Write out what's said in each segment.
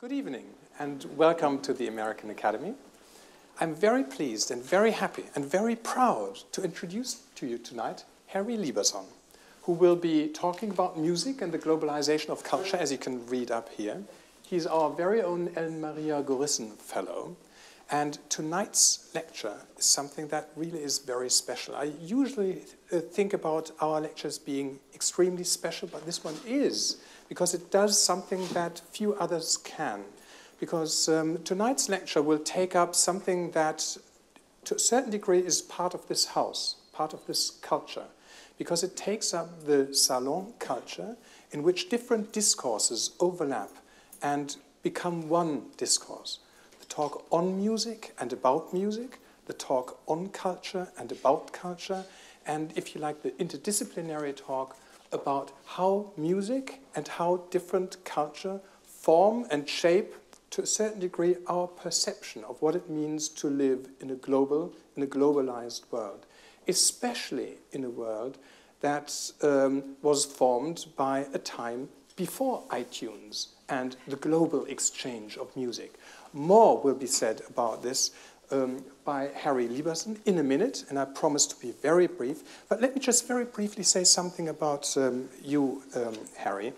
Good evening and welcome to the American Academy. I'm very pleased and very happy and very proud to introduce to you tonight Harry Liebersohn, who will be talking about music and the globalization of culture, as you can read up here. He's our very own Ellen Maria Gorissen Fellow. And tonight's lecture is something that really is very special. I usually uh, think about our lectures being extremely special, but this one is because it does something that few others can. Because um, tonight's lecture will take up something that, to a certain degree, is part of this house, part of this culture. Because it takes up the salon culture in which different discourses overlap and become one discourse. The talk on music and about music, the talk on culture and about culture, and if you like, the interdisciplinary talk about how music and how different culture form and shape to a certain degree our perception of what it means to live in a global, in a globalized world, especially in a world that um, was formed by a time before iTunes and the global exchange of music. More will be said about this um, by Harry Liebersohn in a minute, and I promise to be very brief. But let me just very briefly say something about um, you, um, Harry.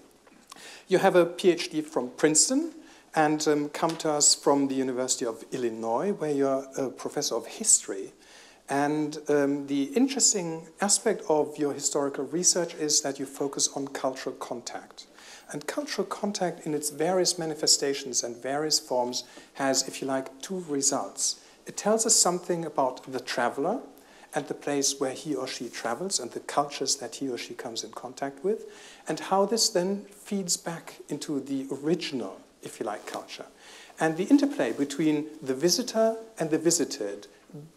You have a PhD from Princeton and um, come to us from the University of Illinois, where you're a professor of history. And um, the interesting aspect of your historical research is that you focus on cultural contact. And cultural contact, in its various manifestations and various forms, has, if you like, two results. It tells us something about the traveler and the place where he or she travels and the cultures that he or she comes in contact with, and how this then feeds back into the original, if you like, culture. And the interplay between the visitor and the visited,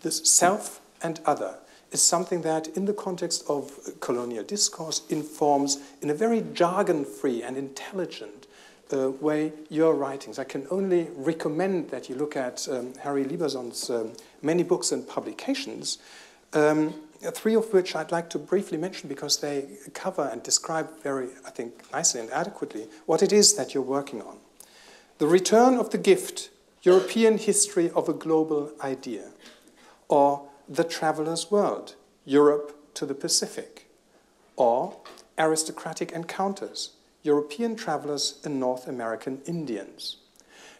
the self and other, is something that, in the context of colonial discourse, informs in a very jargon free and intelligent way your writings. I can only recommend that you look at um, Harry Liebersohn's um, many books and publications, um, three of which I'd like to briefly mention because they cover and describe very, I think, nicely and adequately what it is that you're working on. The Return of the Gift, European History of a Global Idea, or The Traveler's World, Europe to the Pacific, or Aristocratic Encounters, European travelers and North American Indians.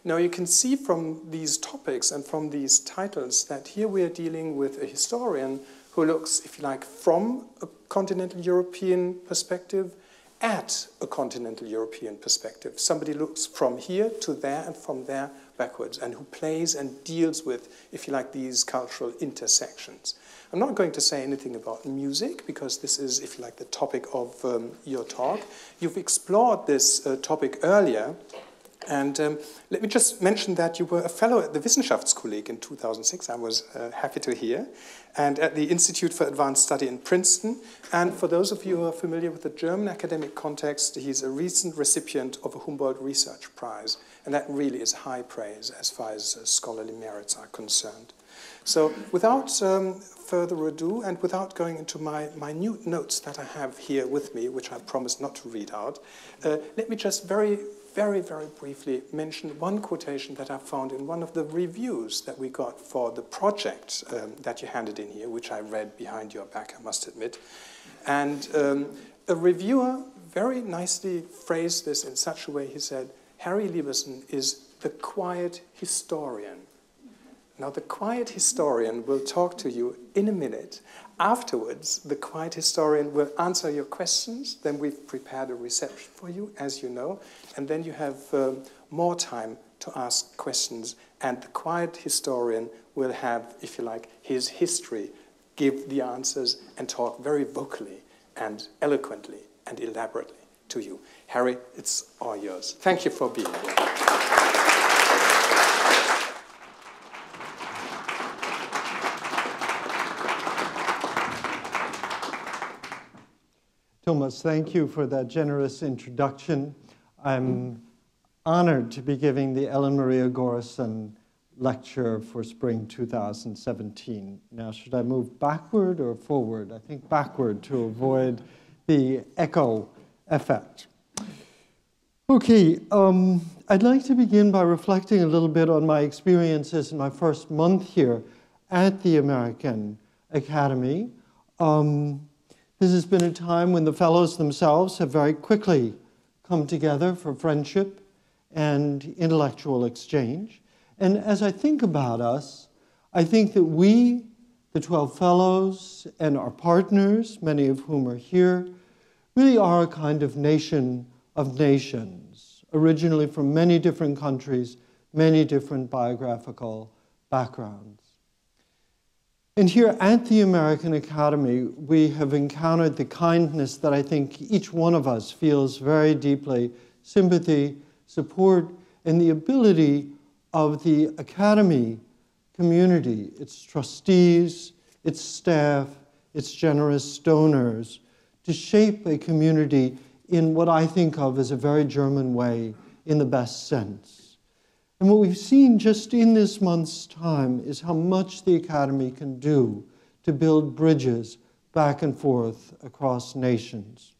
Now you can see from these topics and from these titles that here we are dealing with a historian who looks, if you like, from a continental European perspective at a continental European perspective. Somebody looks from here to there and from there backwards and who plays and deals with, if you like, these cultural intersections. I'm not going to say anything about music because this is, if you like, the topic of um, your talk. You've explored this uh, topic earlier. And um, let me just mention that you were a fellow at the Wissenschaftskolleg in 2006. I was uh, happy to hear. And at the Institute for Advanced Study in Princeton. And for those of you who are familiar with the German academic context, he's a recent recipient of a Humboldt Research Prize. And that really is high praise as far as uh, scholarly merits are concerned. So without um, further ado, and without going into my minute notes that I have here with me, which I promise not to read out, uh, let me just very, very, very briefly mention one quotation that I found in one of the reviews that we got for the project um, that you handed in here, which I read behind your back, I must admit. And um, a reviewer very nicely phrased this in such a way, he said, Harry Liebersohn is the quiet historian now, the quiet historian will talk to you in a minute. Afterwards, the quiet historian will answer your questions. Then we've prepared a reception for you, as you know. And then you have um, more time to ask questions. And the quiet historian will have, if you like, his history, give the answers, and talk very vocally and eloquently and elaborately to you. Harry, it's all yours. Thank you for being here. Thomas, thank you for that generous introduction. I'm honored to be giving the Ellen Maria Gorissen lecture for spring 2017. Now, should I move backward or forward? I think backward to avoid the echo effect. Okay, um, I'd like to begin by reflecting a little bit on my experiences in my first month here at the American Academy. Um, this has been a time when the fellows themselves have very quickly come together for friendship and intellectual exchange. And as I think about us, I think that we, the 12 fellows, and our partners, many of whom are here, really are a kind of nation of nations, originally from many different countries, many different biographical backgrounds. And here at the American Academy, we have encountered the kindness that I think each one of us feels very deeply sympathy, support, and the ability of the Academy community, its trustees, its staff, its generous donors, to shape a community in what I think of as a very German way, in the best sense. And what we've seen just in this month's time is how much the Academy can do to build bridges back and forth across nations.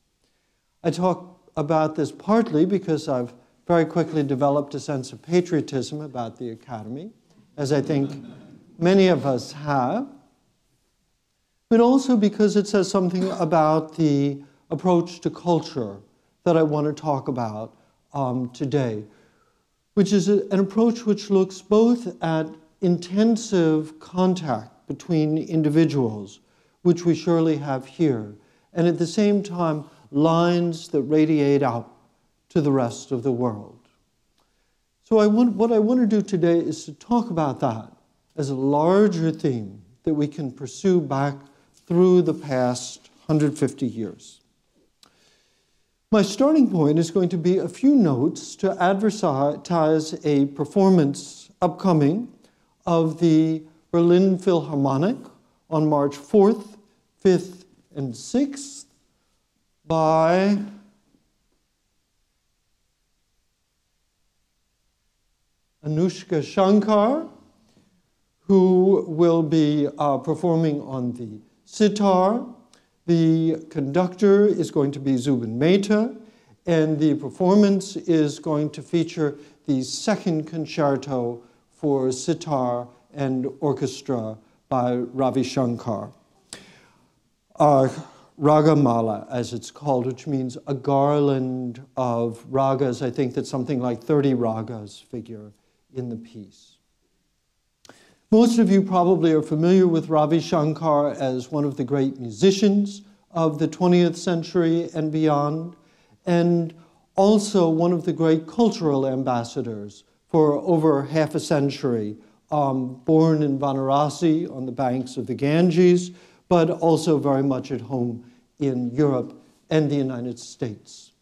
I talk about this partly because I've very quickly developed a sense of patriotism about the Academy, as I think many of us have, but also because it says something about the approach to culture that I want to talk about um, today, which is an approach which looks both at intensive contact between individuals, which we surely have here, and at the same time, lines that radiate out to the rest of the world. So I want, what I want to do today is to talk about that as a larger theme that we can pursue back through the past 150 years. My starting point is going to be a few notes to advertise a performance upcoming of the Berlin Philharmonic on March 4th, 5th, and 6th by Anoushka Shankar, who will be uh, performing on the sitar. The conductor is going to be Zubin Mehta, and the performance is going to feature the second concerto for sitar and orchestra by Ravi Shankar. Uh, Ragamala, as it's called, which means a garland of ragas. I think that something like 30 ragas figure in the piece. Most of you probably are familiar with Ravi Shankar as one of the great musicians of the 20th century and beyond, and also one of the great cultural ambassadors for over half a century, um, born in Varanasi on the banks of the Ganges, but also very much at home in Europe and the United States.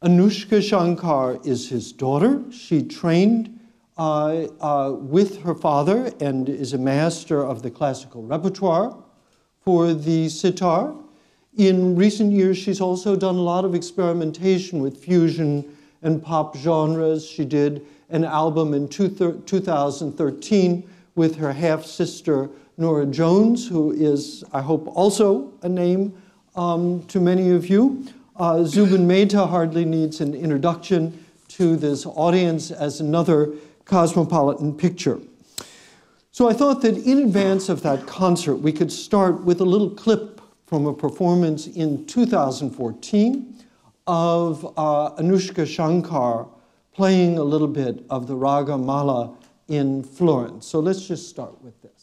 Anoushka Shankar is his daughter. She trained uh, uh, with her father and is a master of the classical repertoire for the sitar. In recent years, she's also done a lot of experimentation with fusion and pop genres. She did an album in two 2013 with her half sister, Norah Jones, who is, I hope, also a name um, to many of you. Uh, Zubin Mehta hardly needs an introduction to this audience as another cosmopolitan picture. So I thought that in advance of that concert, we could start with a little clip from a performance in 2014 of uh, Anoushka Shankar playing a little bit of the Raga Mala in Florence. So let's just start with this.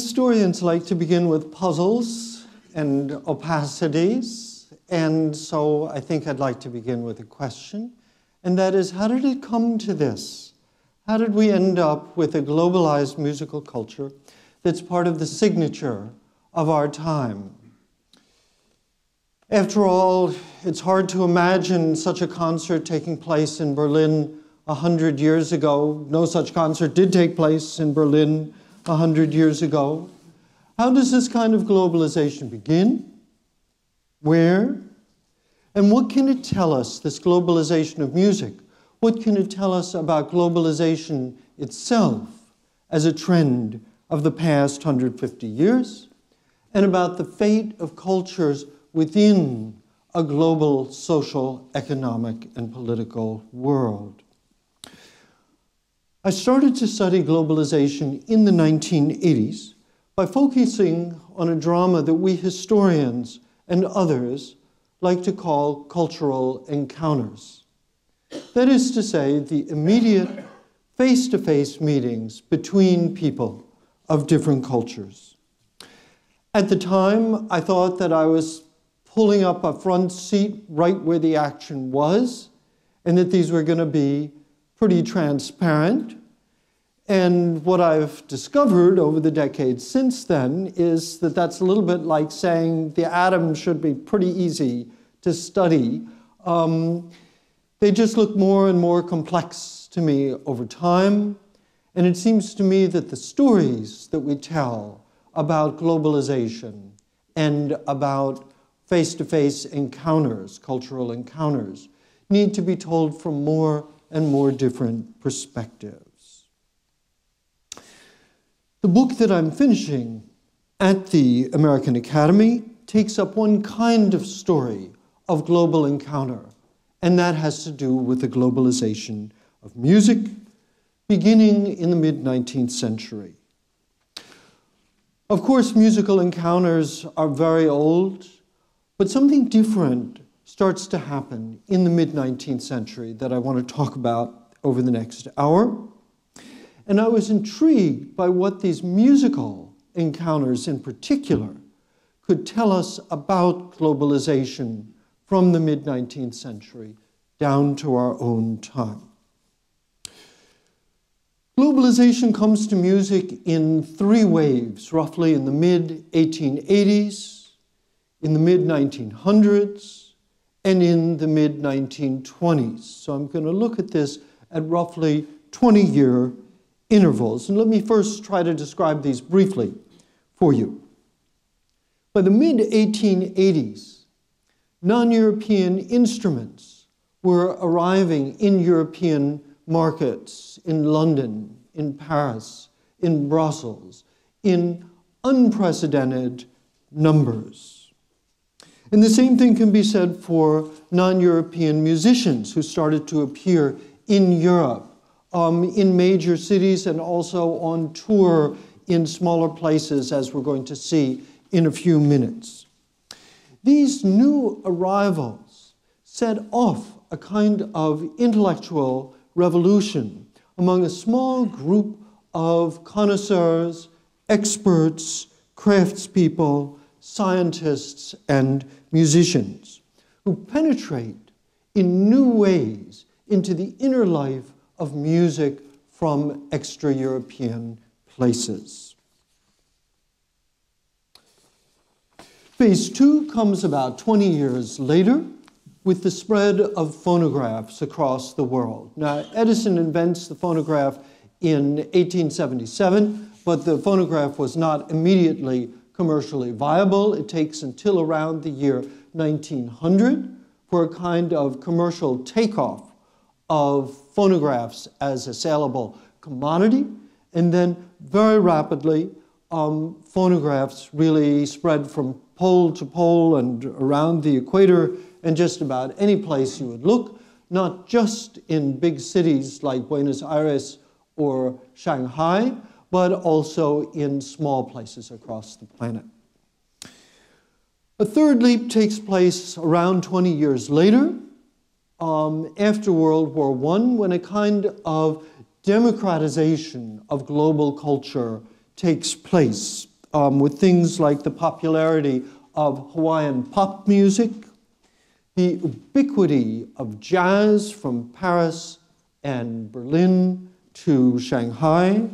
Historians like to begin with puzzles and opacities, and so I think I'd like to begin with a question, and that is how did it come to this? How did we end up with a globalized musical culture that's part of the signature of our time? After all, it's hard to imagine such a concert taking place in Berlin a hundred years ago. No such concert did take place in Berlin a hundred years ago. How does this kind of globalization begin? Where? And what can it tell us, this globalization of music? What can it tell us about globalization itself as a trend of the past 150 years? And about the fate of cultures within a global social, economic, and political world. I started to study globalization in the 1980s by focusing on a drama that we historians and others like to call cultural encounters. That is to say, the immediate face to face meetings between people of different cultures. At the time, I thought that I was pulling up a front seat right where the action was, and that these were going to be pretty transparent. And what I've discovered over the decades since then is that that's a little bit like saying the atom should be pretty easy to study. Um, they just look more and more complex to me over time. And it seems to me that the stories that we tell about globalization and about face to face encounters, cultural encounters, need to be told from more and more different perspectives. The book that I'm finishing at the American Academy takes up one kind of story of global encounter, and that has to do with the globalization of music beginning in the mid 19th century. Of course, musical encounters are very old. But something different starts to happen in the mid 19th century that I want to talk about over the next hour. And I was intrigued by what these musical encounters in particular could tell us about globalization from the mid 19th century down to our own time. Globalization comes to music in three waves, roughly in the mid 1880s, in the mid 1900s and in the mid 1920s. So I'm going to look at this at roughly 20 year intervals. And let me first try to describe these briefly for you. By the mid 1880s, non European instruments were arriving in European markets, in London, in Paris, in Brussels, in unprecedented numbers. And the same thing can be said for non European musicians who started to appear in Europe, um, in major cities, and also on tour in smaller places, as we're going to see in a few minutes. These new arrivals set off a kind of intellectual revolution among a small group of connoisseurs, experts, craftspeople, scientists, and musicians who penetrate in new ways into the inner life of music from extra European places. Phase two comes about 20 years later with the spread of phonographs across the world. Now, Edison invents the phonograph in 1877, but the phonograph was not immediately commercially viable. It takes until around the year 1900 for a kind of commercial takeoff of phonographs as a saleable commodity. And then very rapidly, um, phonographs really spread from pole to pole and around the equator and just about any place you would look, not just in big cities like Buenos Aires or Shanghai, but also in small places across the planet. A third leap takes place around 20 years later, um, after World War I, when a kind of democratization of global culture takes place. um, with things like the popularity of Hawaiian pop music, the ubiquity of jazz from Paris and Berlin to Shanghai,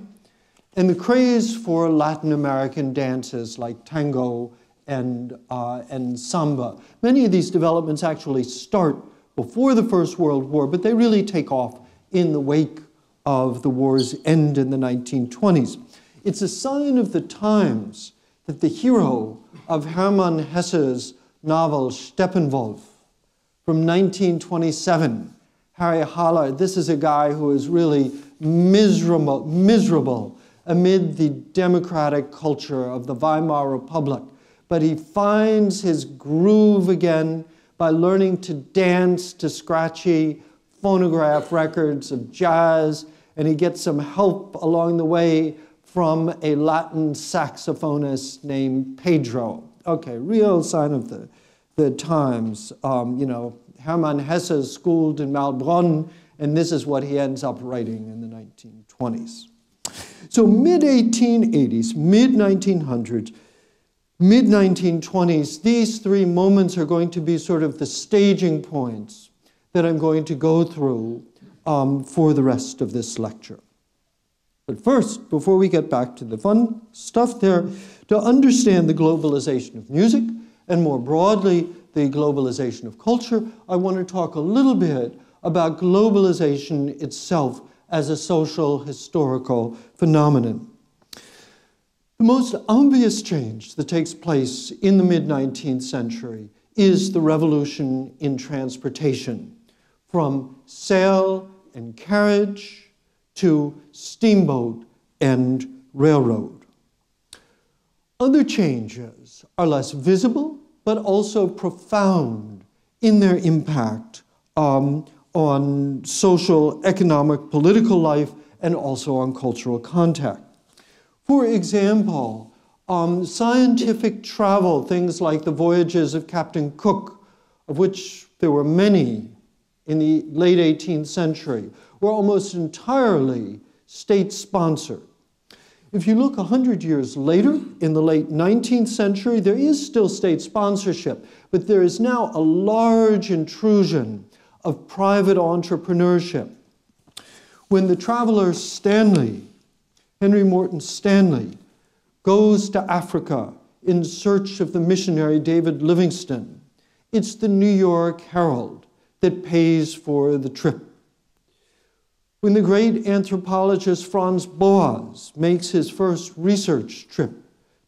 and the craze for Latin American dances like tango and, uh, and samba. Many of these developments actually start before the First World War, but they really take off in the wake of the war's end in the 1920s. It's a sign of the times that the hero of Hermann Hesse's novel Steppenwolf from 1927, Harry Haller, this is a guy who is really miserable, miserable amid the democratic culture of the Weimar Republic. But he finds his groove again by learning to dance to scratchy phonograph records of jazz, and he gets some help along the way from a Latin saxophonist named Pedro. Okay, real sign of the, the times. Um, you know, Hermann Hesse schooled in Maulbronn, and this is what he ends up writing in the 1920s. So mid 1880s, mid 1900s, mid 1920s, these three moments are going to be sort of the staging points that I'm going to go through um, for the rest of this lecture. But first, before we get back to the fun stuff there, to understand the globalization of music and more broadly the globalization of culture, I want to talk a little bit about globalization itself as a social historical phenomenon. The most obvious change that takes place in the mid 19th century is the revolution in transportation from sail and carriage to steamboat and railroad. Other changes are less visible but also profound in their impact um, on social, economic, political life, and also on cultural contact. For example, um, scientific travel, things like the voyages of Captain Cook, of which there were many in the late 18th century, were almost entirely state sponsored. If you look 100 years later, in the late 19th century, there is still state sponsorship, but there is now a large intrusion of private entrepreneurship. When the traveler Stanley Henry Morton Stanley goes to Africa in search of the missionary David Livingstone. It's the New York Herald that pays for the trip. When the great anthropologist Franz Boas makes his first research trip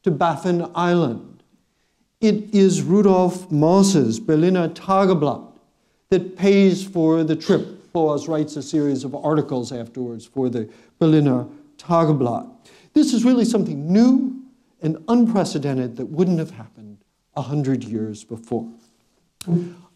to Baffin Island, it is Rudolf Mosse's Berliner Tageblatt that pays for the trip. Boas writes a series of articles afterwards for the Berliner Tageblatt. This is really something new and unprecedented that wouldn't have happened a hundred years before.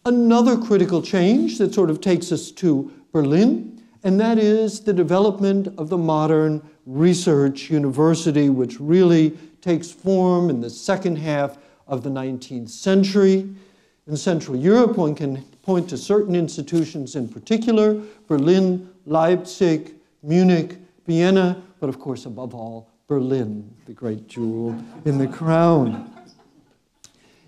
Another critical change that sort of takes us to Berlin, and that is the development of the modern research university, which really takes form in the second half of the 19th century. In Central Europe, one can point to certain institutions in particular Berlin, Leipzig, Munich, Vienna, but of course, above all, Berlin, the great jewel in the crown.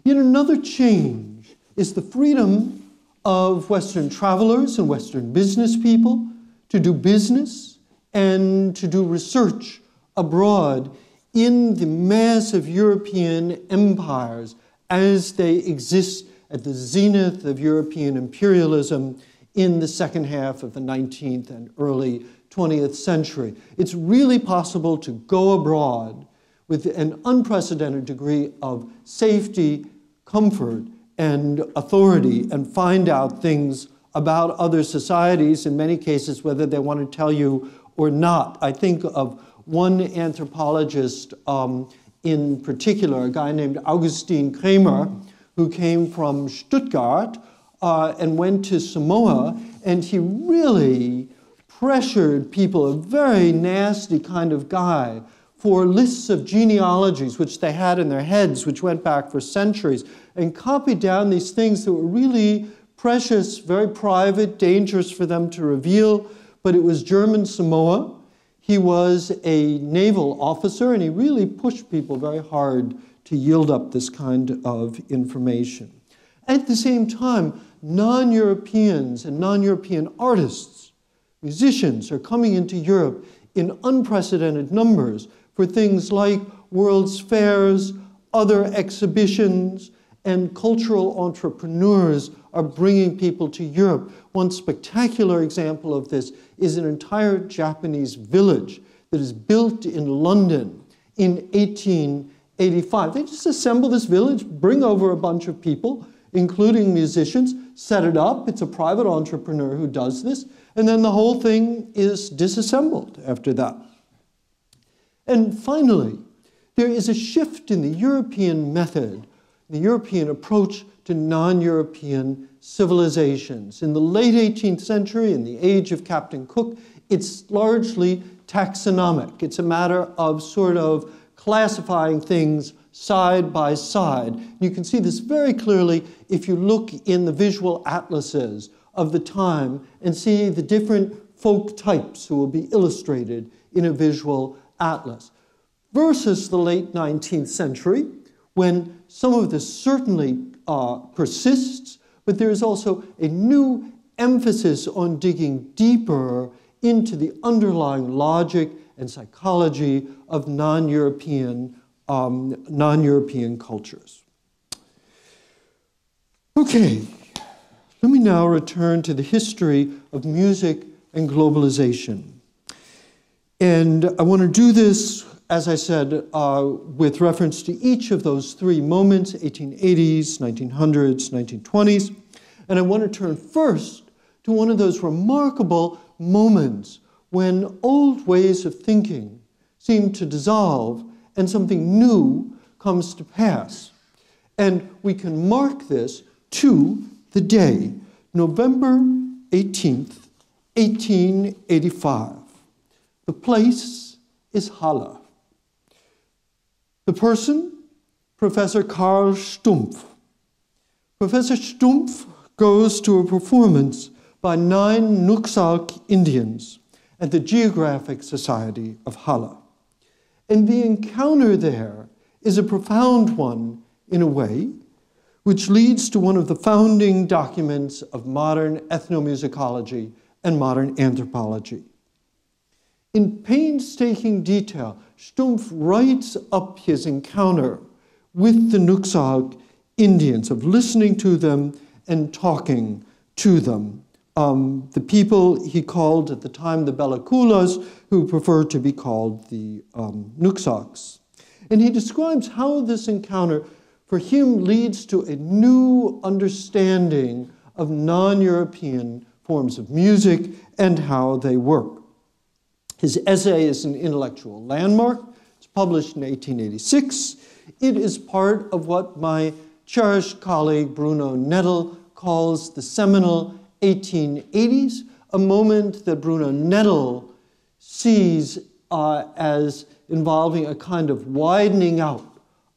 Yet another change is the freedom of Western travelers and Western business people to do business and to do research abroad in the mass of European empires as they exist at the zenith of European imperialism in the second half of the 19th and early 20th century. It's really possible to go abroad with an unprecedented degree of safety, comfort, and authority and find out things about other societies, in many cases, whether they want to tell you or not. I think of one anthropologist um, in particular, a guy named Augustin Krämer, who came from Stuttgart uh, and went to Samoa, and he really pressured people, a very nasty kind of guy, for lists of genealogies which they had in their heads, which went back for centuries, and copied down these things that were really precious, very private, dangerous for them to reveal. But it was German Samoa. He was a naval officer and he really pushed people very hard to yield up this kind of information. At the same time, non Europeans and non European artists, musicians are coming into Europe in unprecedented numbers for things like world's fairs, other exhibitions, and cultural entrepreneurs are bringing people to Europe. One spectacular example of this is an entire Japanese village that is built in London in 1885. They just assemble this village, bring over a bunch of people, including musicians, set it up. It's a private entrepreneur who does this, and then the whole thing is disassembled after that. And finally, there is a shift in the European method, the European approach to non European civilizations. In the late 18th century, in the age of Captain Cook, it's largely taxonomic. It's a matter of sort of classifying things side by side. You can see this very clearly if you look in the visual atlases of the time and see the different folk types who will be illustrated in a visual atlas. Versus the late 19th century, when some of this certainly uh, persists, but there is also a new emphasis on digging deeper into the underlying logic and psychology of non-European um, non-European cultures. Okay, let me now return to the history of music and globalization. And I want to do this as I said, uh, with reference to each of those three moments 1880s, 1900s, 1920s. And I want to turn first to one of those remarkable moments when old ways of thinking seem to dissolve and something new comes to pass. And we can mark this to the day, November 18th, 1885. The place is Halle. The person, Professor Karl Stumpf. Professor Stumpf goes to a performance by nine Nuxalk Indians at the Geographic Society of Halle. And the encounter there is a profound one in a way, which leads to one of the founding documents of modern ethnomusicology and modern anthropology. In painstaking detail, Stumpf writes up his encounter with the Nuxalk Indians, of listening to them and talking to them. Um, the people he called at the time the Bella Coolas, who prefer to be called the um, Nuxalks. And he describes how this encounter for him leads to a new understanding of non European forms of music and how they work. His essay is an intellectual landmark. It's published in 1886. It is part of what my cherished colleague Bruno Nettl calls the seminal 1880s, a moment that Bruno Nettl sees uh, as involving a kind of widening out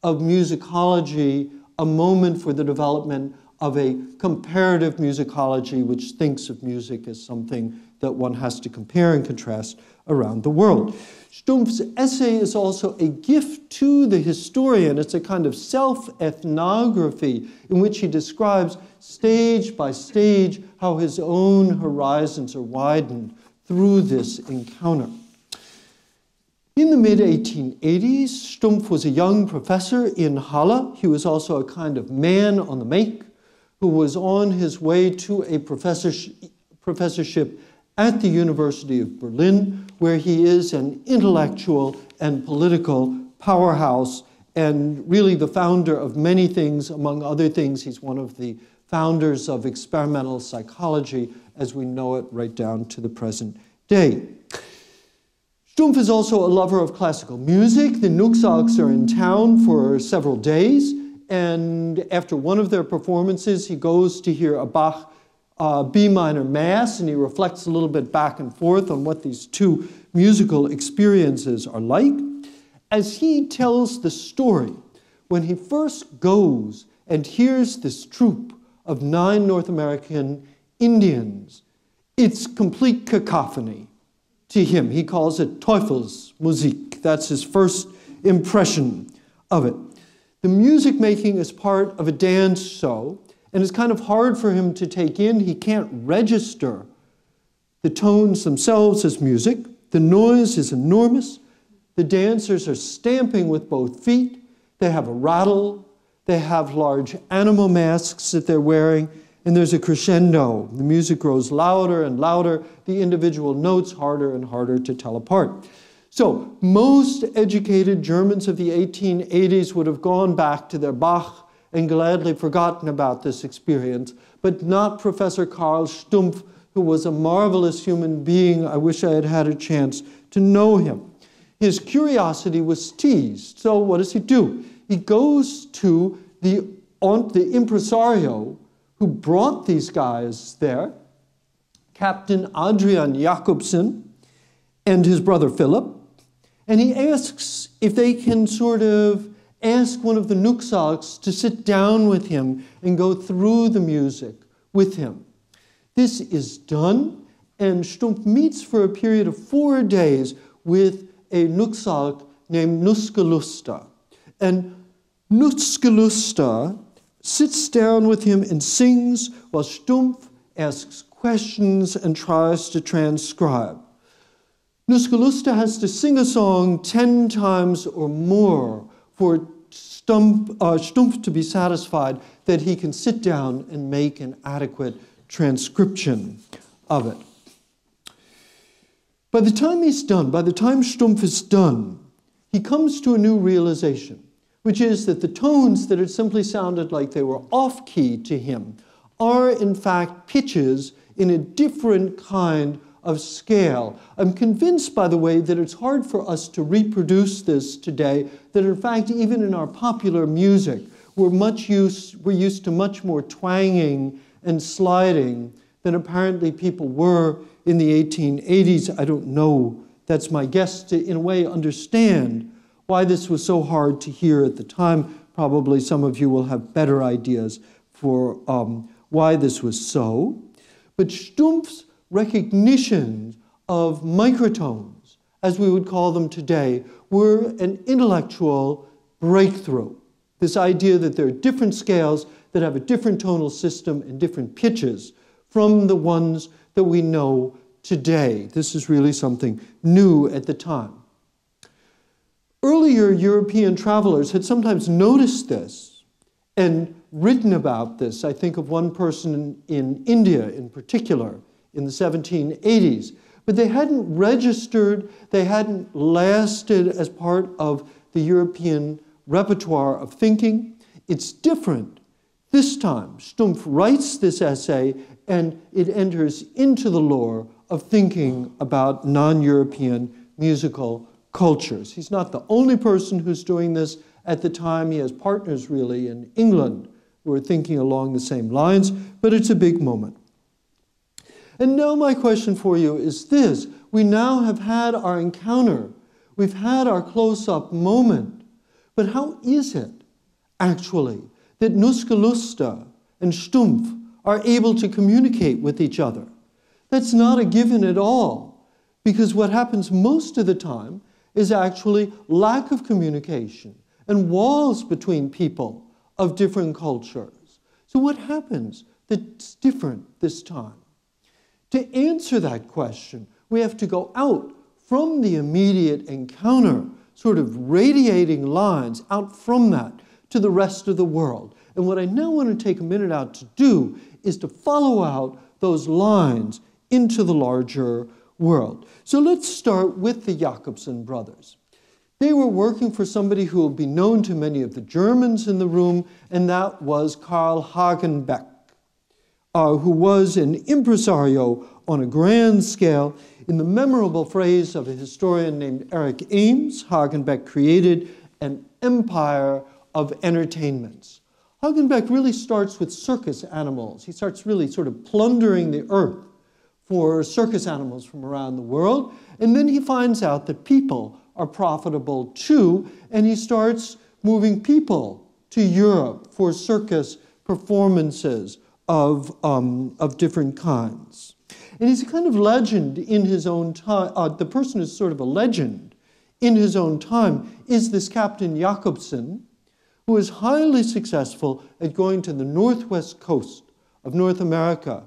of musicology, a moment for the development of a comparative musicology which thinks of music as something that one has to compare and contrast around the world. Stumpf's essay is also a gift to the historian. It's a kind of self ethnography in which he describes stage by stage how his own horizons are widened through this encounter. In the mid 1880s, Stumpf was a young professor in Halle. He was also a kind of man on the make who was on his way to a professorship at the University of Berlin, where he is an intellectual and political powerhouse and really the founder of many things. Among other things, he's one of the founders of experimental psychology as we know it right down to the present day. Stumpf is also a lover of classical music. The Nuxalks are in town for several days, and after one of their performances, he goes to hear a Bach uh, B minor Mass, and he reflects a little bit back and forth on what these two musical experiences are like. As he tells the story, when he first goes and hears this troop of nine North American Indians, it's complete cacophony. to him. He calls it Teufelsmusik. That's his first impression of it. The music making is part of a dance show, and it's kind of hard for him to take in. He can't register the tones themselves as music. The noise is enormous. The dancers are stamping with both feet. They have a rattle. They have large animal masks that they're wearing. And there's a crescendo. The music grows louder and louder, the individual notes harder and harder to tell apart. So, most educated Germans of the 1880s would have gone back to their Bach and gladly forgotten about this experience, but not Professor Karl Stumpf, who was a marvelous human being. I wish I had had a chance to know him. His curiosity was teased. So, what does he do? He goes to the, the impresario who brought these guys there, Captain Adrian Jacobsen and his brother Philip, and he asks if they can sort of ask one of the Nuxalks to sit down with him and go through the music with him. This is done, and Stumpf meets for a period of four days with a Nuxalk named Nuskelusta. And Nuskelusta sits down with him and sings while Stumpf asks questions and tries to transcribe. Nuskelusta has to sing a song 10 times or more for Stumpf, uh, Stumpf to be satisfied that he can sit down and make an adequate transcription of it. By the time he's done, by the time Stumpf is done, he comes to a new realization, which is that the tones that had simply sounded like they were off key to him are in fact pitches in a different kind of scale. I'm convinced, by the way, that it's hard for us to reproduce this today, that in fact, even in our popular music, we're, much used, we're used to much more twanging and sliding than apparently people were in the 1880s. I don't know. That's my guess to, in a way, understand why this was so hard to hear at the time. Probably some of you will have better ideas for um, why this was so. But Stumpf's recognition of microtones, as we would call them today, were an intellectual breakthrough. This idea that there are different scales that have a different tonal system and different pitches from the ones that we know today. This is really something new at the time. Earlier European travelers had sometimes noticed this and written about this. I think of one person in, in India in particular in the 1780s. But they hadn't registered, they hadn't lasted as part of the European repertoire of thinking. It's different. This time, Stumpf writes this essay and it enters into the lore of thinking about non European musical cultures. He's not the only person who's doing this at the time. He has partners really in England who are thinking along the same lines, but it's a big moment. And now, my question for you is this we now have had our encounter, we've had our close up moment, but how is it actually that Nuskelusta and Stumpf are able to communicate with each other? That's not a given at all, because what happens most of the time is actually lack of communication and walls between people of different cultures. So, what happens that's different this time? To answer that question, we have to go out from the immediate encounter, sort of radiating lines out from that to the rest of the world. And what I now want to take a minute out to do is to follow out those lines into the larger world. So let's start with the Jacobsen brothers. They were working for somebody who will be known to many of the Germans in the room, and that was Carl Hagenbeck uh, who was an impresario on a grand scale. In the memorable phrase of a historian named Eric Ames, Hagenbeck created an empire of entertainments. Hagenbeck really starts with circus animals. He starts really sort of plundering the earth for circus animals from around the world. And then he finds out that people are profitable too, and he starts moving people to Europe for circus performances of, um, of different kinds. And he's a kind of legend in his own time. Uh, the person is sort of a legend in his own time is this Captain Jacobsen, who is highly successful at going to the northwest coast of North America,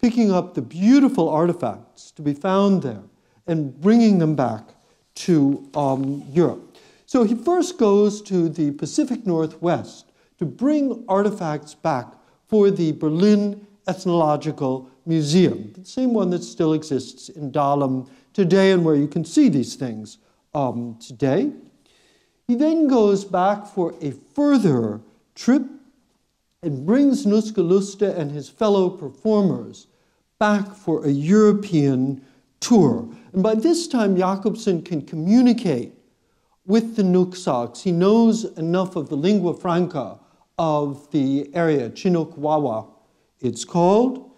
picking up the beautiful artifacts to be found there and bringing them back to um, Europe. So he first goes to the Pacific Northwest to bring artifacts back for the Berlin Ethnological Museum, the same one that still exists in Dahlem today and where you can see these things um, today. He then goes back for a further trip and brings Nuskalusta and his fellow performers back for a European tour. And by this time, Jacobsen can communicate with the Nuxalks. He knows enough of the lingua franca of the area, Chinook Wawa, it's called,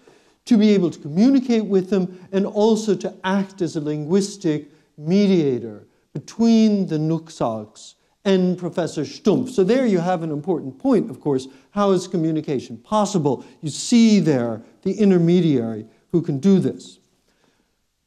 to be able to communicate with them and also to act as a linguistic mediator between the Nuxalks and Professor Stumpf. So there you have an important point, of course. How is communication possible? You see there the intermediary who can do this.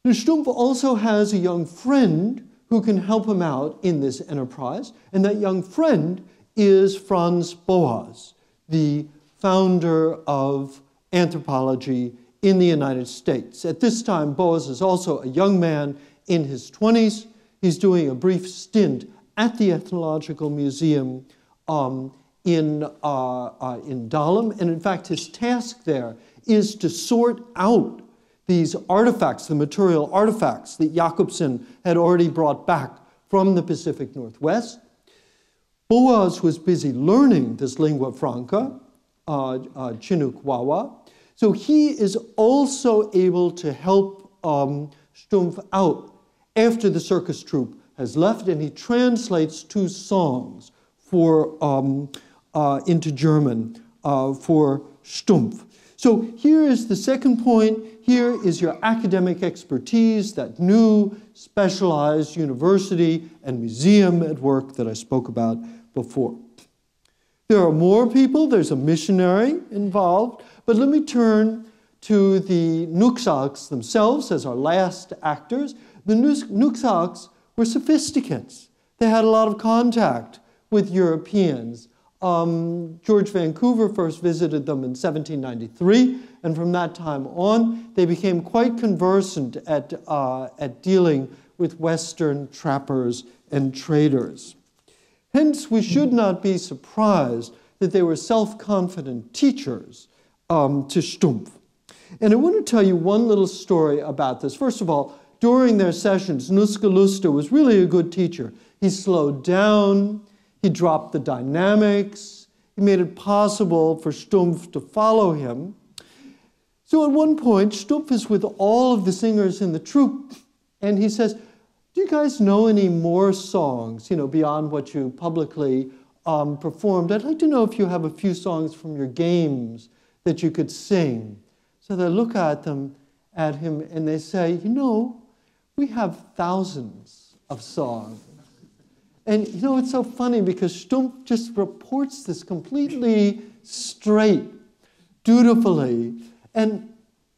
Now, Stumpf also has a young friend who can help him out in this enterprise, and that young friend is Franz Boas, the founder of anthropology in the United States. At this time, Boas is also a young man in his 20s. He's doing a brief stint at the Ethnological Museum um, in, uh, uh, in Dahlem. And in fact, his task there is to sort out these artifacts, the material artifacts that Jacobsen had already brought back from the Pacific Northwest. Boas was busy learning this lingua franca, uh, uh. So he is also able to help um, Stumpf out after the circus troupe has left, and he translates two songs for, um, uh, into German uh, for Stumpf. So here is the second point. Here is your academic expertise, that new specialized university and museum at work that I spoke about before. There are more people, there's a missionary involved, but let me turn to the Nuxalks themselves as our last actors. The Nuxalks were sophisticates. They had a lot of contact with Europeans. Um, George Vancouver first visited them in 1793, and from that time on, they became quite conversant at, uh, at dealing with Western trappers and traders. Hence, we should not be surprised that they were self confident teachers um, to Stumpf. And I want to tell you one little story about this. First of all, during their sessions, Nuskalusta was really a good teacher. He slowed down, he dropped the dynamics, he made it possible for Stumpf to follow him. So at one point, Stumpf is with all of the singers in the troupe, and he says, Do you guys know any more songs, you know, beyond what you publicly um, performed? I'd like to know if you have a few songs from your games that you could sing. So they look at them, at him, and they say, You know, we have thousands of songs. And you know, it's so funny because Stumpf just reports this completely straight, dutifully. And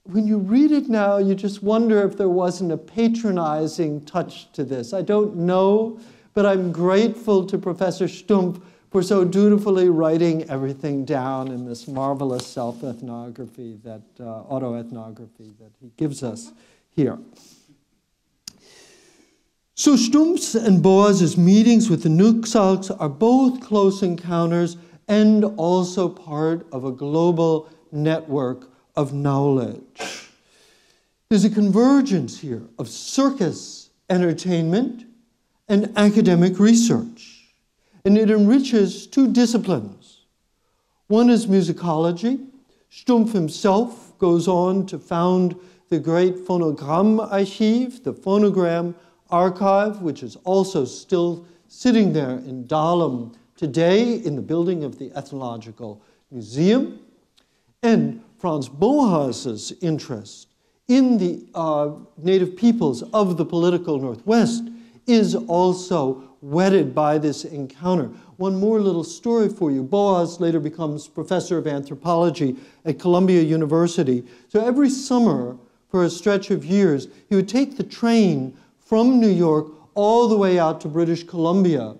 when you read it now, you just wonder if there wasn't a patronizing touch to this. I don't know, but I'm grateful to Professor Stumpf for so dutifully writing everything down in this marvelous self ethnography, that uh, autoethnography that he gives us here. So Stumpf's and Boas's meetings with the Nuxalks are both close encounters and also part of a global network of knowledge. There's a convergence here of circus entertainment and academic research, and it enriches two disciplines. One is musicology. Stumpf himself goes on to found the great Phonogramm Archiv, the phonogram archive, which is also still sitting there in Dahlem today in the building of the Ethnological Museum. And Franz Boas's interest in the uh, native peoples of the Pacific Northwest is also wedded by this encounter. One more little story for you. Boas later becomes professor of anthropology at Columbia University. So every summer, for a stretch of years. He would take the train from New York all the way out to British Columbia.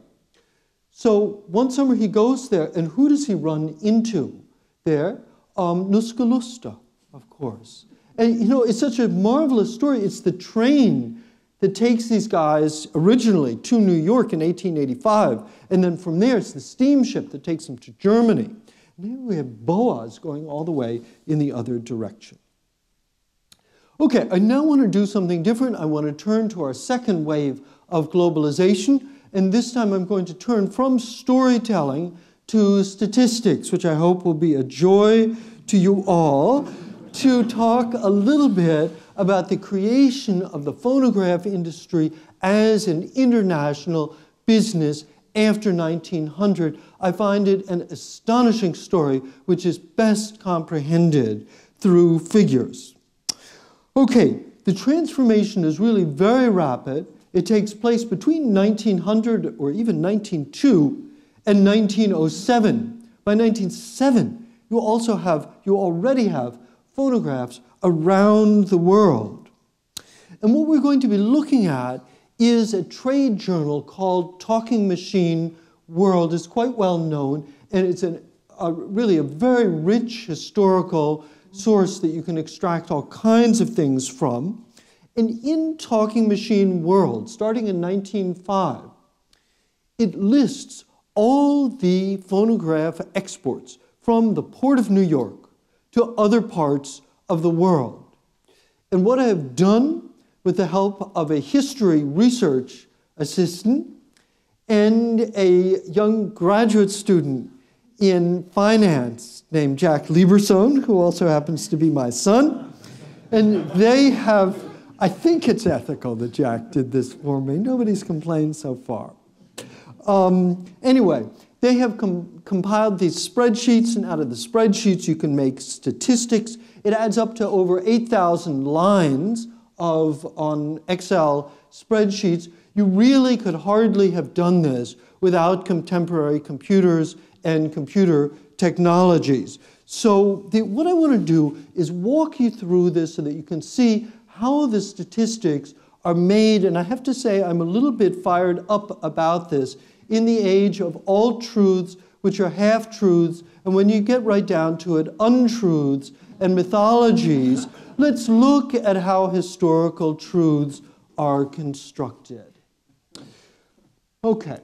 So one summer he goes there, and who does he run into there? Um, Nuscalusta, of course. And you know, it's such a marvelous story. It's the train that takes these guys originally to New York in 1885, and then from there it's the steamship that takes them to Germany. And here we have Boas going all the way in the other direction. Okay, I now want to do something different. I want to turn to our second wave of globalization, and this time I'm going to turn from storytelling to statistics, which I hope will be a joy to you all, to talk a little bit about the creation of the phonograph industry as an international business after 1900. I find it an astonishing story which is best comprehended through figures. Okay, the transformation is really very rapid. It takes place between 1900 or even 1902 and 1907. By 1907, you also have, you already have phonographs around the world. And what we're going to be looking at is a trade journal called Talking Machine World. It's quite well known, and it's an, a, really a very rich historical source that you can extract all kinds of things from. And in Talking Machine World, starting in 1905, it lists all the phonograph exports from the Port of New York to other parts of the world. And what I have done with the help of a history research assistant and a young graduate student in finance named Jack Liebersohn, who also happens to be my son. And they have, I think it's ethical that Jack did this for me. Nobody's complained so far. Um, anyway, they have com compiled these spreadsheets, and out of the spreadsheets, you can make statistics. It adds up to over 8,000 lines of on Excel spreadsheets. You really could hardly have done this without contemporary computers and computer technologies. So the, what I want to do is walk you through this so that you can see how the statistics are made. And I have to say, I'm a little bit fired up about this in the age of all truths, which are half truths, and when you get right down to it, untruths and mythologies. Let's look at how historical truths are constructed. Okay,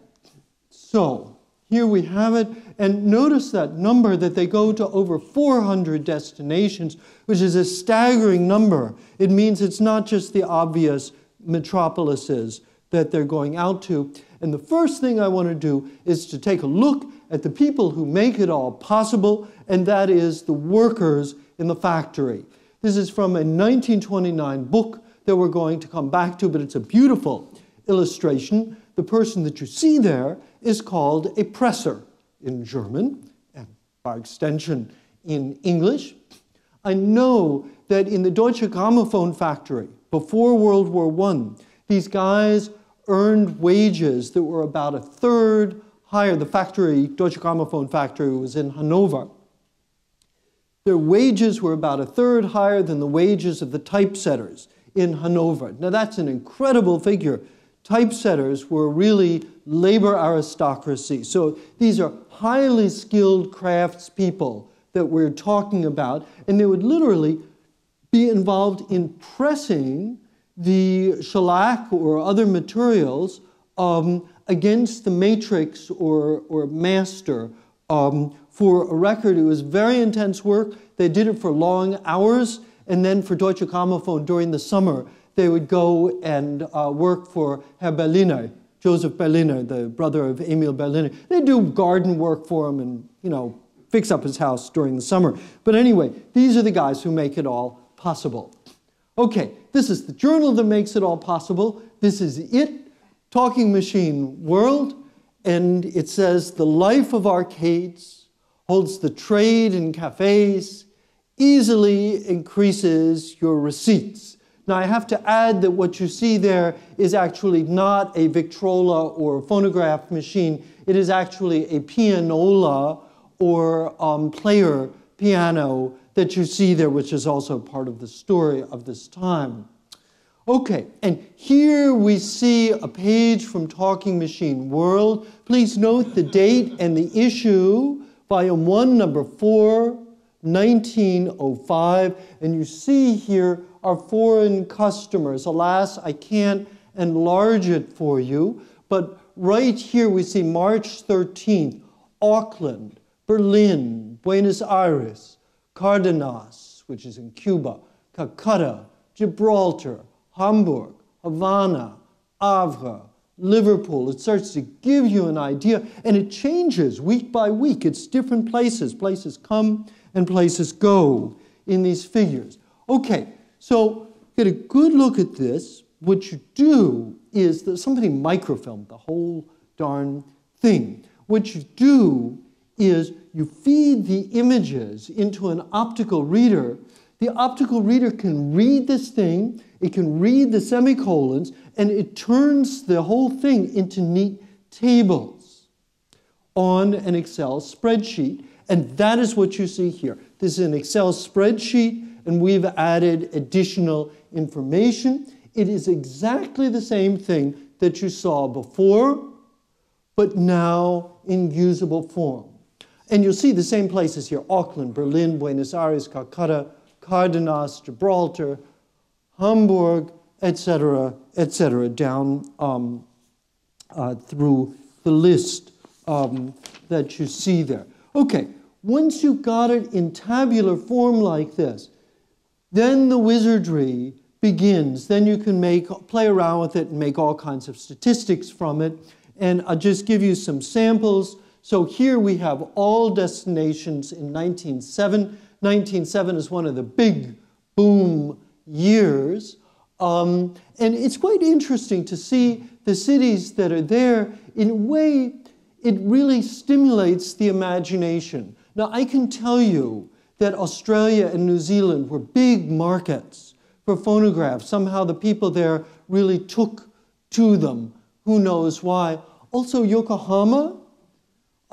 so here we have it. And notice that number that they go to over 400 destinations, which is a staggering number. It means it's not just the obvious metropolises that they're going out to. And the first thing I want to do is to take a look at the people who make it all possible, and that is the workers in the factory. This is from a 1929 book that we're going to come back to, but it's a beautiful illustration. The person that you see there is called a presser in German, and by extension in English. I know that in the Deutsche Grammophon factory before World War I, these guys earned wages that were about a third higher. The factory, Deutsche Grammophon factory, was in Hanover. Their wages were about a third higher than the wages of the typesetters in Hanover. Now, that's an incredible figure. Typesetters were really labor aristocracy. So these are highly skilled craftspeople that we're talking about, and they would literally be involved in pressing the shellac or other materials um, against the matrix or, or master um, for a record. It was very intense work. They did it for long hours, and then for Deutsche Grammophon during the summer, they would go and uh, work for Herr Berliner, Joseph Berliner, the brother of Emil Berliner. They do garden work for him and, you know, fix up his house during the summer. But anyway, these are the guys who make it all possible. Okay, this is the journal that makes it all possible. This is it, Talking Machine World, and it says the life of arcades holds the trade in cafes, easily increases your receipts. Now, I have to add that what you see there is actually not a Victrola or phonograph machine. It is actually a pianola or um, player piano that you see there, which is also part of the story of this time. Okay, and here we see a page from Talking Machine World. Please note the date and the issue, volume 1, number 4, 1905. And you see here our foreign customers. Alas, I can't enlarge it for you, but right here we see March 13th, Auckland, Berlin, Buenos Aires, Cardenas, which is in Cuba, Calcutta, Gibraltar, Hamburg, Havana, Havre, Liverpool. It starts to give you an idea, and it changes week by week. It's different places. Places come and places go in these figures. Okay, so get a good look at this. What you do is that somebody microfilmed the whole darn thing. What you do is you feed the images into an optical reader. The optical reader can read this thing, it can read the semicolons, and it turns the whole thing into neat tables on an Excel spreadsheet. And that is what you see here. This is an Excel spreadsheet, and we've added additional information. It is exactly the same thing that you saw before, but now in usable form. And you'll see the same places here Auckland, Berlin, Buenos Aires, Calcutta, Cardenas, Gibraltar, Hamburg, etc., etc., down um, uh, through the list um, that you see there. Okay, once you've got it in tabular form like this, then the wizardry begins. Then you can make play around with it and make all kinds of statistics from it. And I'll just give you some samples. So here we have all destinations in 1907. 1907 is one of the big boom years. Um, and it's quite interesting to see the cities that are there. In a way, it really stimulates the imagination. Now, I can tell you that Australia and New Zealand were big markets for phonographs. Somehow the people there really took to them. Who knows why? Also, Yokohama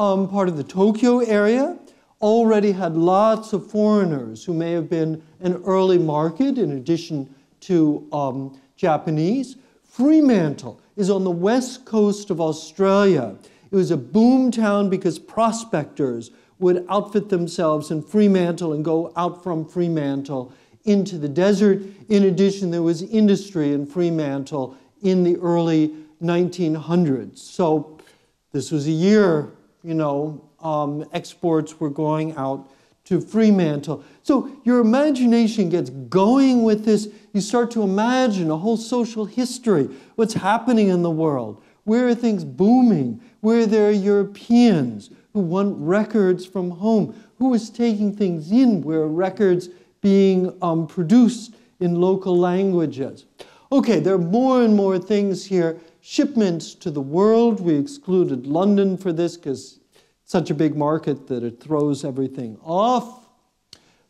um, part of the Tokyo area, already had lots of foreigners who may have been an early market in addition to um, Japanese. Fremantle is on the west coast of Australia. It was a boom town because prospectors would outfit themselves in Fremantle and go out from Fremantle into the desert. In addition, there was industry in Fremantle in the early 1900s. So this was a year you know, um, exports were going out to Fremantle. So your imagination gets going with this. You start to imagine a whole social history, what's happening in the world. Where are things booming? Where there are Europeans who want records from home? Who is taking things in? Where records being um, produced in local languages? Okay, there are more and more things here shipments to the world. We excluded London for this because it's such a big market that it throws everything off.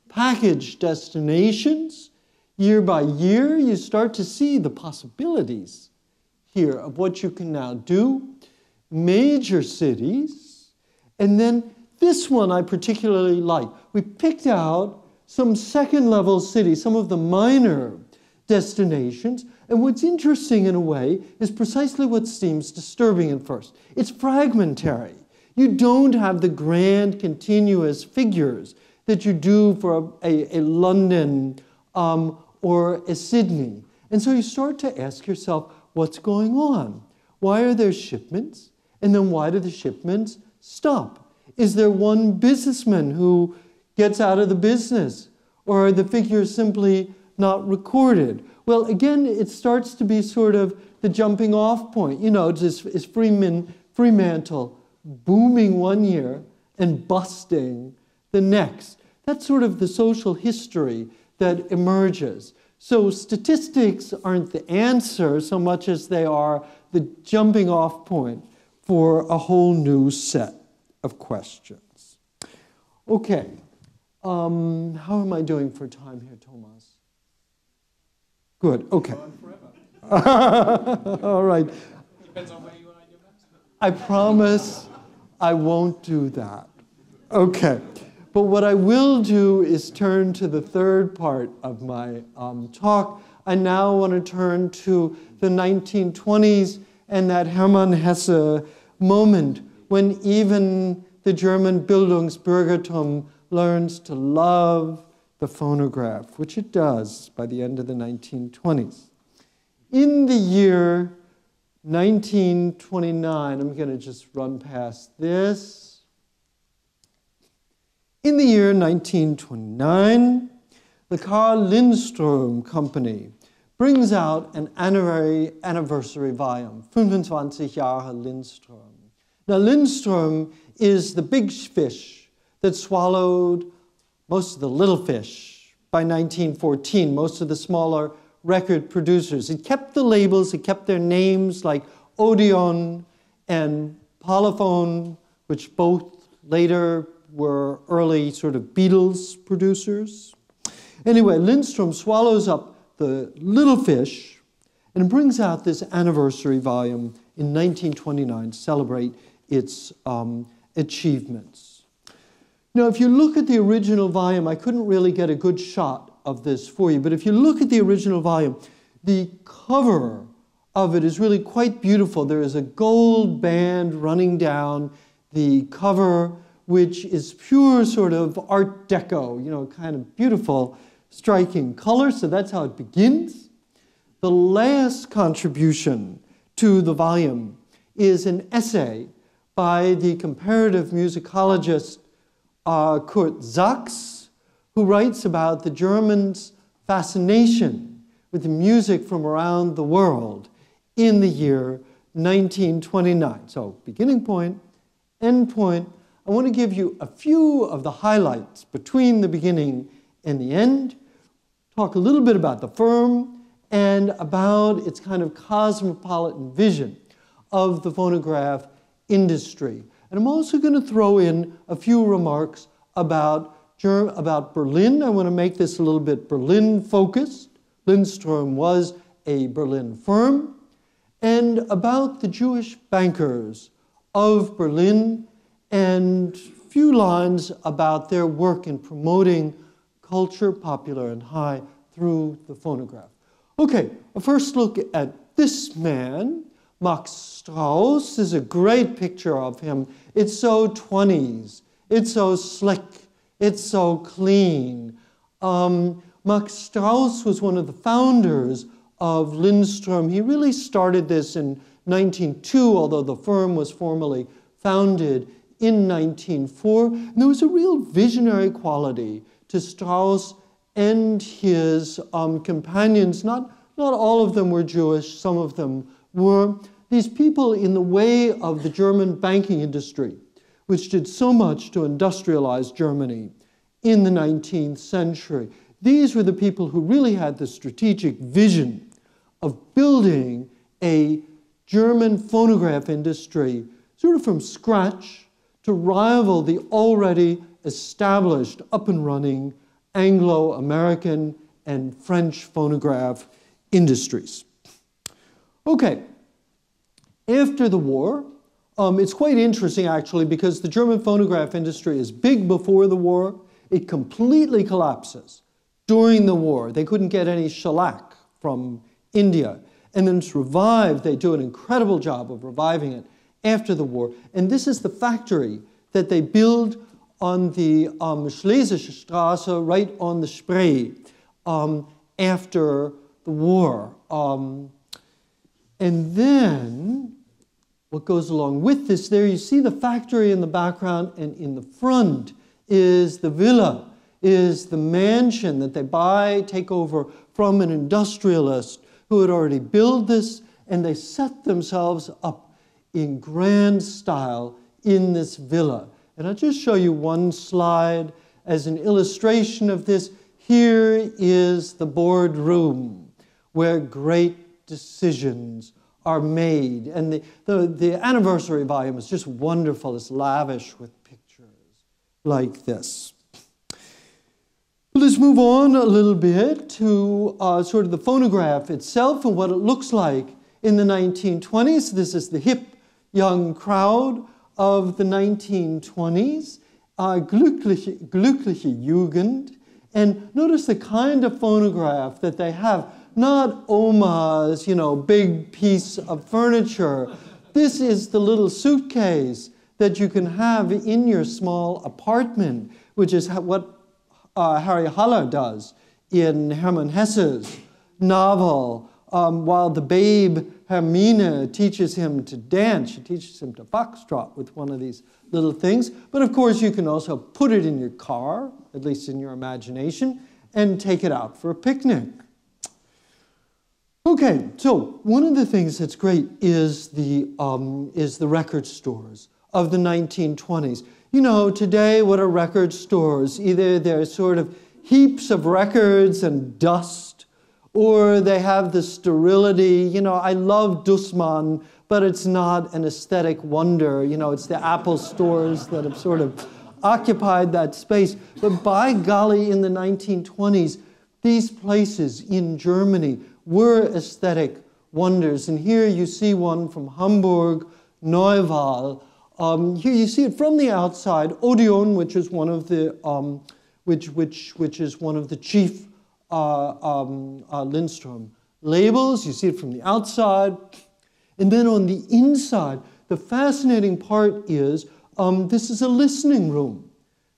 Package destinations. Year by year, you start to see the possibilities here of what you can now do. Major cities. And then this one I particularly like. We picked out some second level cities, some of the minor destinations and what's interesting in a way is precisely what seems disturbing at first. It's fragmentary. You don't have the grand continuous figures that you do for a, a, a London um, or a Sydney. And so you start to ask yourself, what's going on? Why are there shipments? And then why do the shipments stop? Is there one businessman who gets out of the business? Or are the figures simply not recorded? Well, again, it starts to be sort of the jumping off point. You know, is, is Freeman, Fremantle booming one year and busting the next. That's sort of the social history that emerges. So statistics aren't the answer so much as they are the jumping off point for a whole new set of questions. Okay, um, how am I doing for time here, Thomas? Good, okay. All right. I promise I won't do that. Okay. But what I will do is turn to the third part of my um, talk. I now want to turn to the 1920s and that Hermann Hesse moment when even the German Bildungsbürgertum learns to love the phonograph, which it does by the end of the 1920s. In the year 1929, I'm going to just run past this. In the year 1929, the Carl Lindström Company brings out an anniversary volume, 25 Jahre Lindström. Now, Lindström is the big fish that swallowed most of the little fish by 1914, most of the smaller record producers. It kept the labels, it kept their names like Odeon and Parlophone, which both later were early sort of Beatles producers. Anyway, Lindström swallows up the little fish and brings out this anniversary volume in 1929 to celebrate its um, achievements. Now, if you look at the original volume, I couldn't really get a good shot of this for you. But if you look at the original volume, the cover of it is really quite beautiful. There is a gold band running down the cover, which is pure sort of Art Deco, you know, kind of beautiful, striking color. So that's how it begins. The last contribution to the volume is an essay by the comparative musicologist uh, Kurt Sachs who writes about the Germans' fascination with music from around the world in the year 1929. So, beginning point, end point. I want to give you a few of the highlights between the beginning and the end, talk a little bit about the firm and about its kind of cosmopolitan vision of the phonograph industry. And I'm also going to throw in a few remarks about about Berlin. I want to make this a little bit Berlin focused. Lindström was a Berlin firm. And about the Jewish bankers of Berlin and few lines about their work in promoting culture, popular and high, through the phonograph. Okay, a first look at this man. Max Strauss is a great picture of him. It's so 20s. It's so slick. It's so clean. Um, Max Strauss was one of the founders of Lindström. He really started this in 1902, although the firm was formally founded in 1904. And there was a real visionary quality to Strauss and his um, companions. Not, not all of them were Jewish, some of them were. These people in the way of the German banking industry which did so much to industrialize Germany in the 19th century. These were the people who really had the strategic vision of building a German phonograph industry sort of from scratch to rival the already established, up and running Anglo American and French phonograph industries. Okay, after the war, um, it's quite interesting, actually, because the German phonograph industry is big before the war. It completely collapses during the war. They couldn't get any shellac from India. And then it's revived. They do an incredible job of reviving it after the war. And this is the factory that they build on the um, Schlesische Straße, right on the Spree, um, after the war. Um, and then what goes along with this. There you see the factory in the background, and in the front is the villa, is the mansion that they buy, take over from an industrialist who had already built this, and they set themselves up in grand style in this villa. And I'll just show you one slide as an illustration of this. Here is the boardroom where great decisions are made. And the, the, the anniversary volume is just wonderful. It's lavish with pictures like this. Let's move on a little bit to uh, sort of the phonograph itself and what it looks like in the 1920s. This is the hip young crowd of the 1920s. uh, glückliche, glückliche Jugend. And notice the kind of phonograph that they have. Not Oma's, you know, big piece of furniture. This is the little suitcase that you can have in your small apartment, which is what uh, Harry Haller does in Hermann Hesse's novel. Um, while the babe Hermine teaches him to dance, she teaches him to foxtrot with one of these little things. But of course, you can also put it in your car, at least in your imagination, and take it out for a picnic. Okay, so one of the things that's great is the, um, is the record stores of the 1920s. You know, today, what are record stores? Either they're sort of heaps of records and dust, or they have the sterility. You know, I love Dussmann, but it's not an aesthetic wonder. You know, it's the Apple stores that have sort of occupied that space. But by golly, in the 1920s, these places in Germany were aesthetic wonders. And here you see one from Hamburg, Neuer Wall. Um, here you see it from the outside. Odeon, which is one of the, um, which, which, which is one of the chief uh, um, uh, Lindström labels. You see it from the outside. And then on the inside, the fascinating part is um, this is a listening room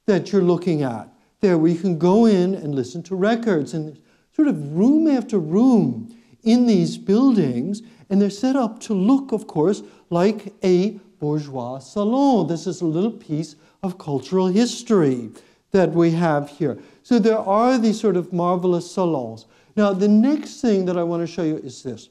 that you're looking at there where you can go in and listen to records. And sort of room after room in these buildings, and they're set up to look, of course, like a bourgeois salon. This is a little piece of cultural history that we have here. So there are these sort of marvelous salons. Now, the next thing that I want to show you is this.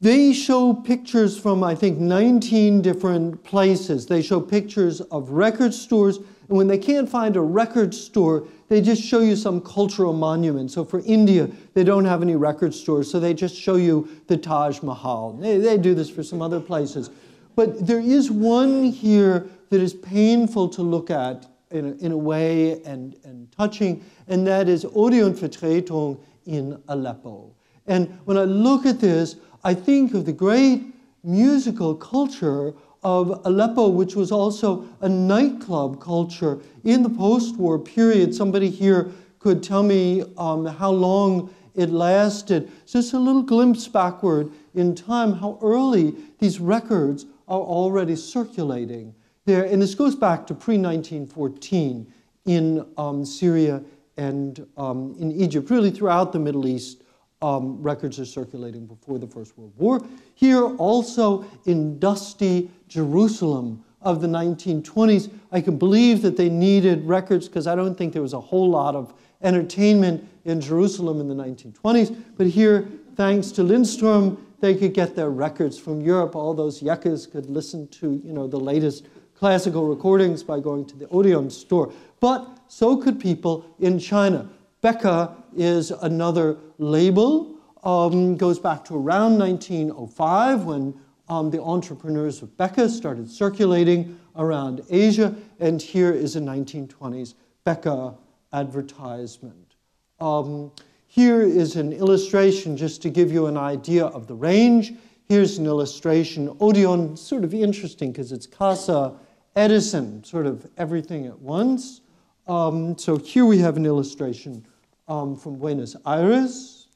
They show pictures from, I think, 19 different places. They show pictures of record stores, and when they can't find a record store, they just show you some cultural monument. So for India, they don't have any record stores, so they just show you the Taj Mahal. They, they do this for some other places. But there is one here that is painful to look at in a, in a way and, and touching, and that is Odeon Vertretung in Aleppo. And when I look at this, I think of the great musical culture of Aleppo, which was also a nightclub culture in the post war period. Somebody here could tell me um, how long it lasted. So, just a little glimpse backward in time, how early these records are already circulating there. And this goes back to pre 1914 in um, Syria and um, in Egypt, really throughout the Middle East um, records are circulating before the First World War. Here, also in dusty Jerusalem of the 1920s, I can believe that they needed records because I don't think there was a whole lot of entertainment in Jerusalem in the 1920s. But here, thanks to Lindström, they could get their records from Europe. All those yekkes could listen to, you know, the latest classical recordings by going to the Odeon store. But so could people in China. Beka is another label, um, goes back to around 1905 when um, the entrepreneurs of Beka started circulating around Asia, and here is a 1920s Beka advertisement. Um, here is an illustration just to give you an idea of the range. Here's an illustration. Odeon, sort of interesting because it's Casa Edison, sort of everything at once. Um, so here we have an illustration um, from Buenos Aires.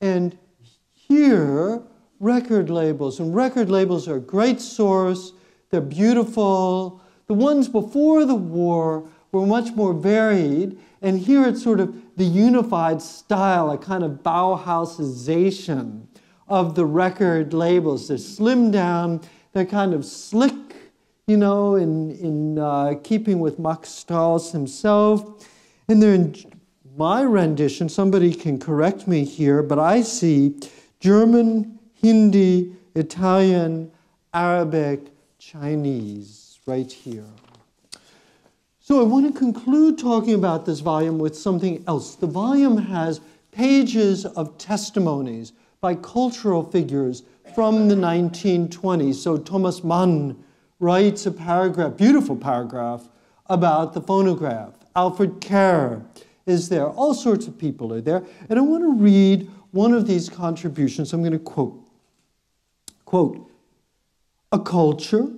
And here, record labels. And record labels are a great source, they're beautiful. The ones before the war were much more varied. And here it's sort of the unified style, a kind of Bauhausization of the record labels. They're slimmed down, they're kind of slick, you know, in, in uh, keeping with Max Strauss himself. And they're in my rendition, somebody can correct me here, but I see German, Hindi, Italian, Arabic, Chinese right here. So I want to conclude talking about this volume with something else. The volume has pages of testimonies by cultural figures from the 1920s. So Thomas Mann writes a paragraph, beautiful paragraph, about the phonograph. Alfred Kerr is there. All sorts of people are there. And I want to read one of these contributions. I'm going to quote. Quote, a culture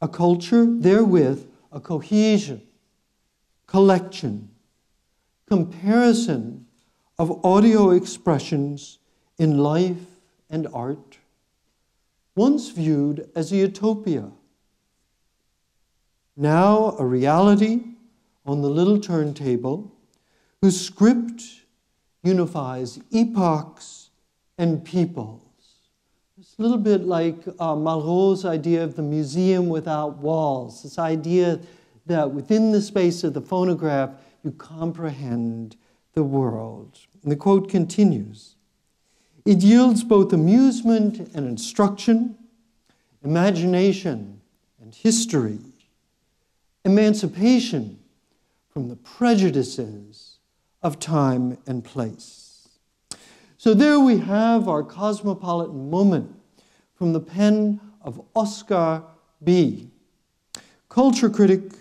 a culture, therewith, a cohesion, collection, comparison of audio expressions in life and art, once viewed as a utopia, now a reality on the little turntable, whose script unifies epochs and peoples. It's a little bit like uh, Malraux's idea of the museum without walls, this idea that within the space of the phonograph, you comprehend the world. And the quote continues It yields both amusement and instruction, imagination and history, emancipation from the prejudices of time and place. So there we have our cosmopolitan moment from the pen of Oscar Bie., culture critic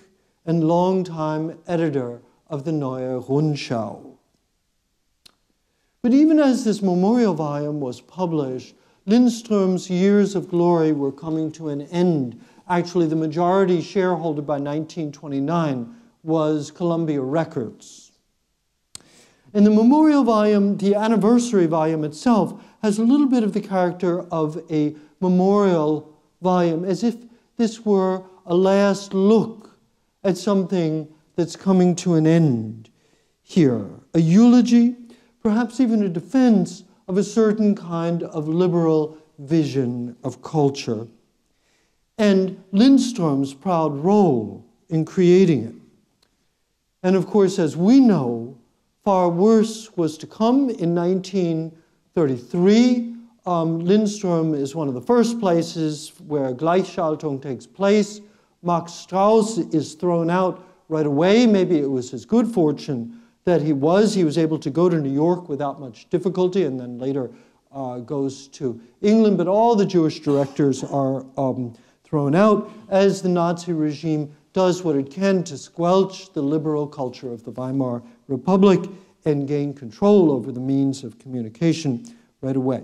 and longtime editor of the Neue Rundschau. But even as this memorial volume was published, Lindström's years of glory were coming to an end. Actually, the majority shareholder by 1929 was Columbia Records. In the memorial volume, the anniversary volume itself has a little bit of the character of a memorial volume, as if this were a last look at something that's coming to an end here. A eulogy, perhaps even a defense of a certain kind of liberal vision of culture. And Lindström's proud role in creating it. And of course, as we know, far worse was to come in 1933. Um, Lindström is one of the first places where Gleichschaltung takes place. Max Strauss is thrown out right away. Maybe it was his good fortune that he was. He was able to go to New York without much difficulty and then later uh, goes to England. But all the Jewish directors are um, thrown out as the Nazi regime does what it can to squelch the liberal culture of the Weimar Republic and gain control over the means of communication right away.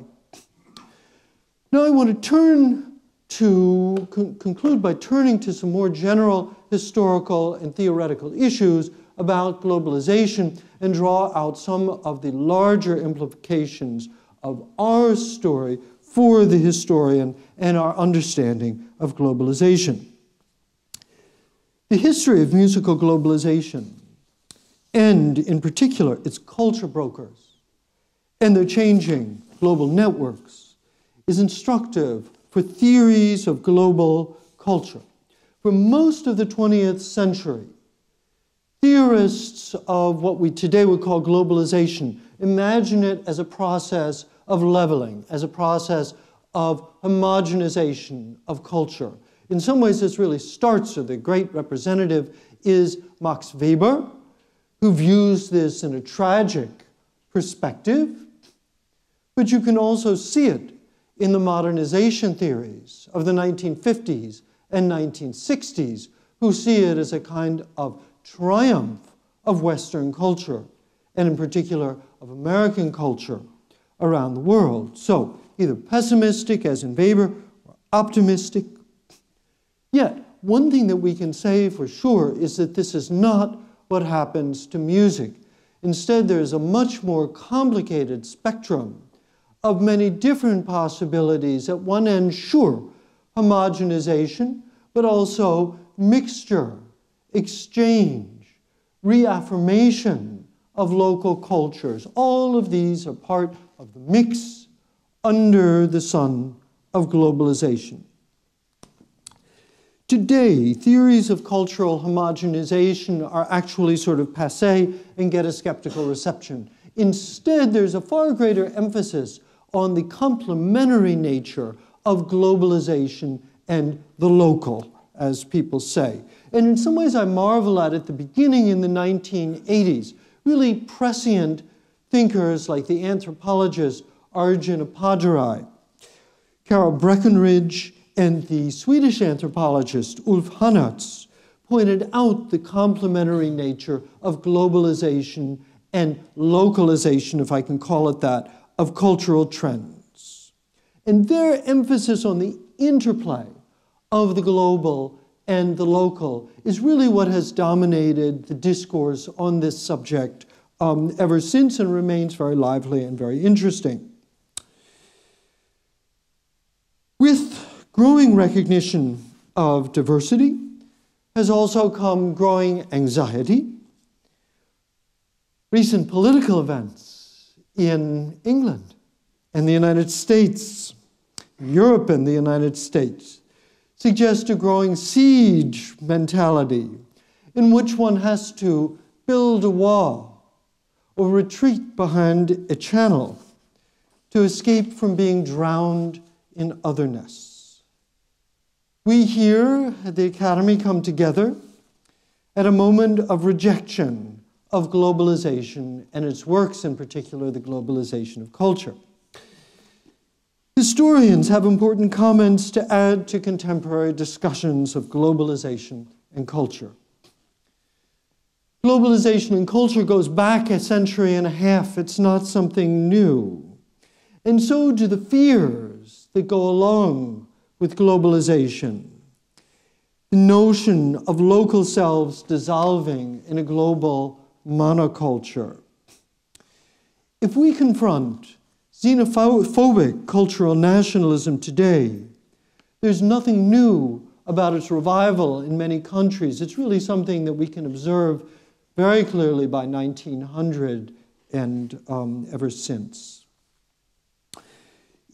Now I want to turn to con conclude by turning to some more general historical and theoretical issues about globalization and draw out some of the larger implications of our story for the historian and our understanding of globalization. The history of musical globalization, and in particular its culture brokers and their changing global networks, is instructive for theories of global culture. For most of the 20th century, theorists of what we today would call globalization imagine it as a process of leveling, as a process of homogenization of culture, in some ways, this really starts, or the great representative is Max Weber, who views this in a tragic perspective. But you can also see it in the modernization theories of the 1950s and 1960s, who see it as a kind of triumph of Western culture, and in particular of American culture around the world. So, either pessimistic, as in Weber, or optimistic, Yet, one thing that we can say for sure is that this is not what happens to music. Instead, there is a much more complicated spectrum of many different possibilities. At one end, sure, homogenization, but also mixture, exchange, reaffirmation of local cultures. All of these are part of the mix under the sun of globalization. Today, theories of cultural homogenization are actually sort of passe and get a skeptical reception. Instead, there's a far greater emphasis on the complementary nature of globalization and the local, as people say. And in some ways, I marvel at at the beginning in the 1980s, really prescient thinkers like the anthropologist Arjun Appadurai, Carol Breckenridge, and the Swedish anthropologist Ulf Hannerz pointed out the complementary nature of globalization and localization, if I can call it that, of cultural trends. And their emphasis on the interplay of the global and the local is really what has dominated the discourse on this subject um, ever since and remains very lively and very interesting. With growing recognition of diversity has also come growing anxiety. Recent political events in England and the United States, Europe and the United States, suggest a growing siege mentality in which one has to build a wall or retreat behind a channel to escape from being drowned in otherness. We here at the Academy come together at a moment of rejection of globalization and its works, in particular, the globalization of culture. Historians have important comments to add to contemporary discussions of globalization and culture. Globalization and culture goes back a century and a half. It's not something new. And so do the fears that go along with globalization. The notion of local selves dissolving in a global monoculture. If we confront xenophobic cultural nationalism today, there's nothing new about its revival in many countries. It's really something that we can observe very clearly by 1900 and um, ever since.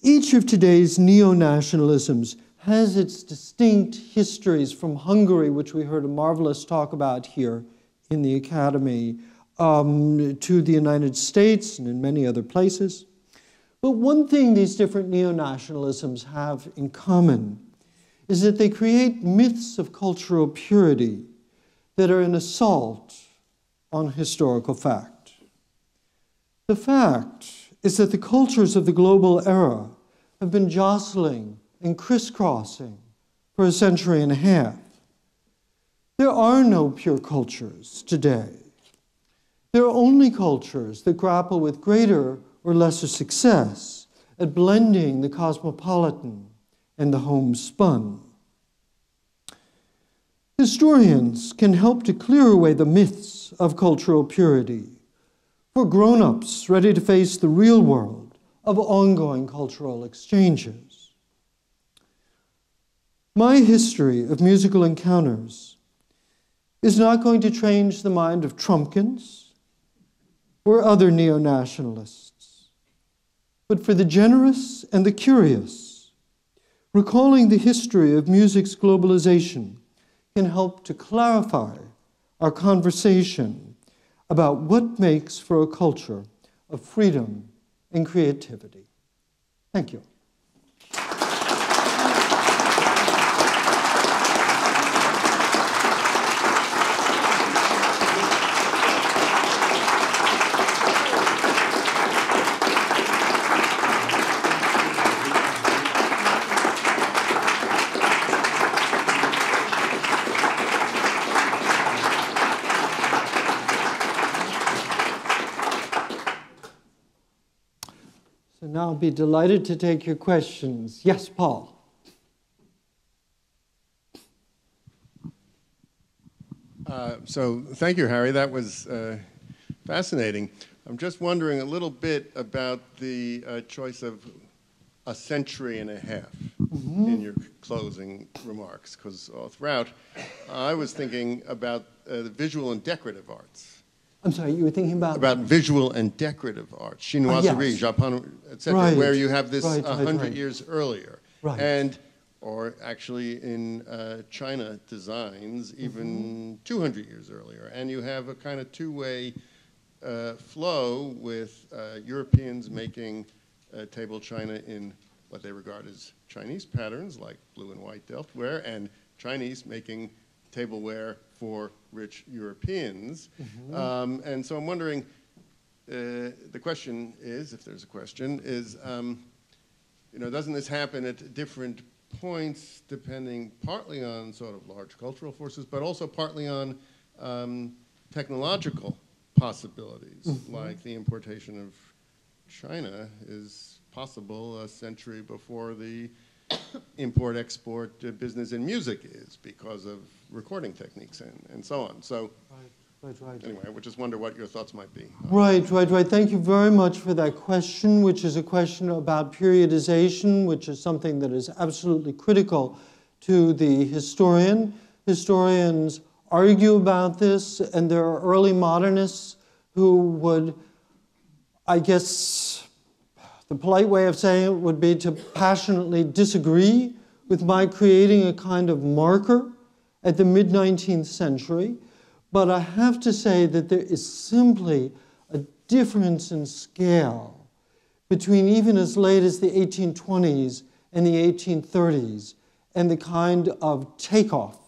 Each of today's neo nationalisms has its distinct histories from Hungary, which we heard a marvelous talk about here in the Academy, um, to the United States and in many other places. But one thing these different neo nationalisms have in common is that they create myths of cultural purity that are an assault on historical fact. The fact is that the cultures of the global era have been jostling and crisscrossing for a century and a half. There are no pure cultures today. There are only cultures that grapple with greater or lesser success at blending the cosmopolitan and the homespun. Historians can help to clear away the myths of cultural purity for grown ups ready to face the real world of ongoing cultural exchanges. My history of musical encounters is not going to change the mind of Trumpkins or other neo nationalists, but for the generous and the curious, recalling the history of music's globalization can help to clarify our conversation about what makes for a culture of freedom and creativity. Thank you. I'll be delighted to take your questions. Yes, Paul. Uh, so thank you, Harry. That was uh, fascinating. I'm just wondering a little bit about the uh, choice of a century and a half mm-hmm. in your closing remarks, because all throughout, I was thinking about uh, the visual and decorative arts. I'm sorry, you were thinking about about visual and decorative art, chinoiserie, yes. Japan, etc., right. where you have this a right, hundred right, years earlier, right. and or actually in uh, China designs even mm-hmm. 200 years earlier, and you have a kind of two-way uh, flow with uh, Europeans making uh, table china in what they regard as Chinese patterns, like blue and white Delftware, and Chinese making tableware for rich Europeans. Mm-hmm. Um, and so I'm wondering, uh, the question is, if there's a question, is, um, you know, doesn't this happen at different points, depending partly on sort of large cultural forces, but also partly on um, technological possibilities, mm-hmm. like the importation of China is possible a century before the import-export uh, business in music is because of recording techniques and, and so on. So Right, right. anyway, I would just wonder what your thoughts might be. Right, right, right. Thank you very much for that question, which is a question about periodization, which is something that is absolutely critical to the historian. Historians argue about this, and there are early modernists who would, I guess, the polite way of saying it would be to passionately disagree with my creating a kind of marker at the mid 19th century. But I have to say that there is simply a difference in scale between even as late as the 1820s and the 1830s and the kind of takeoff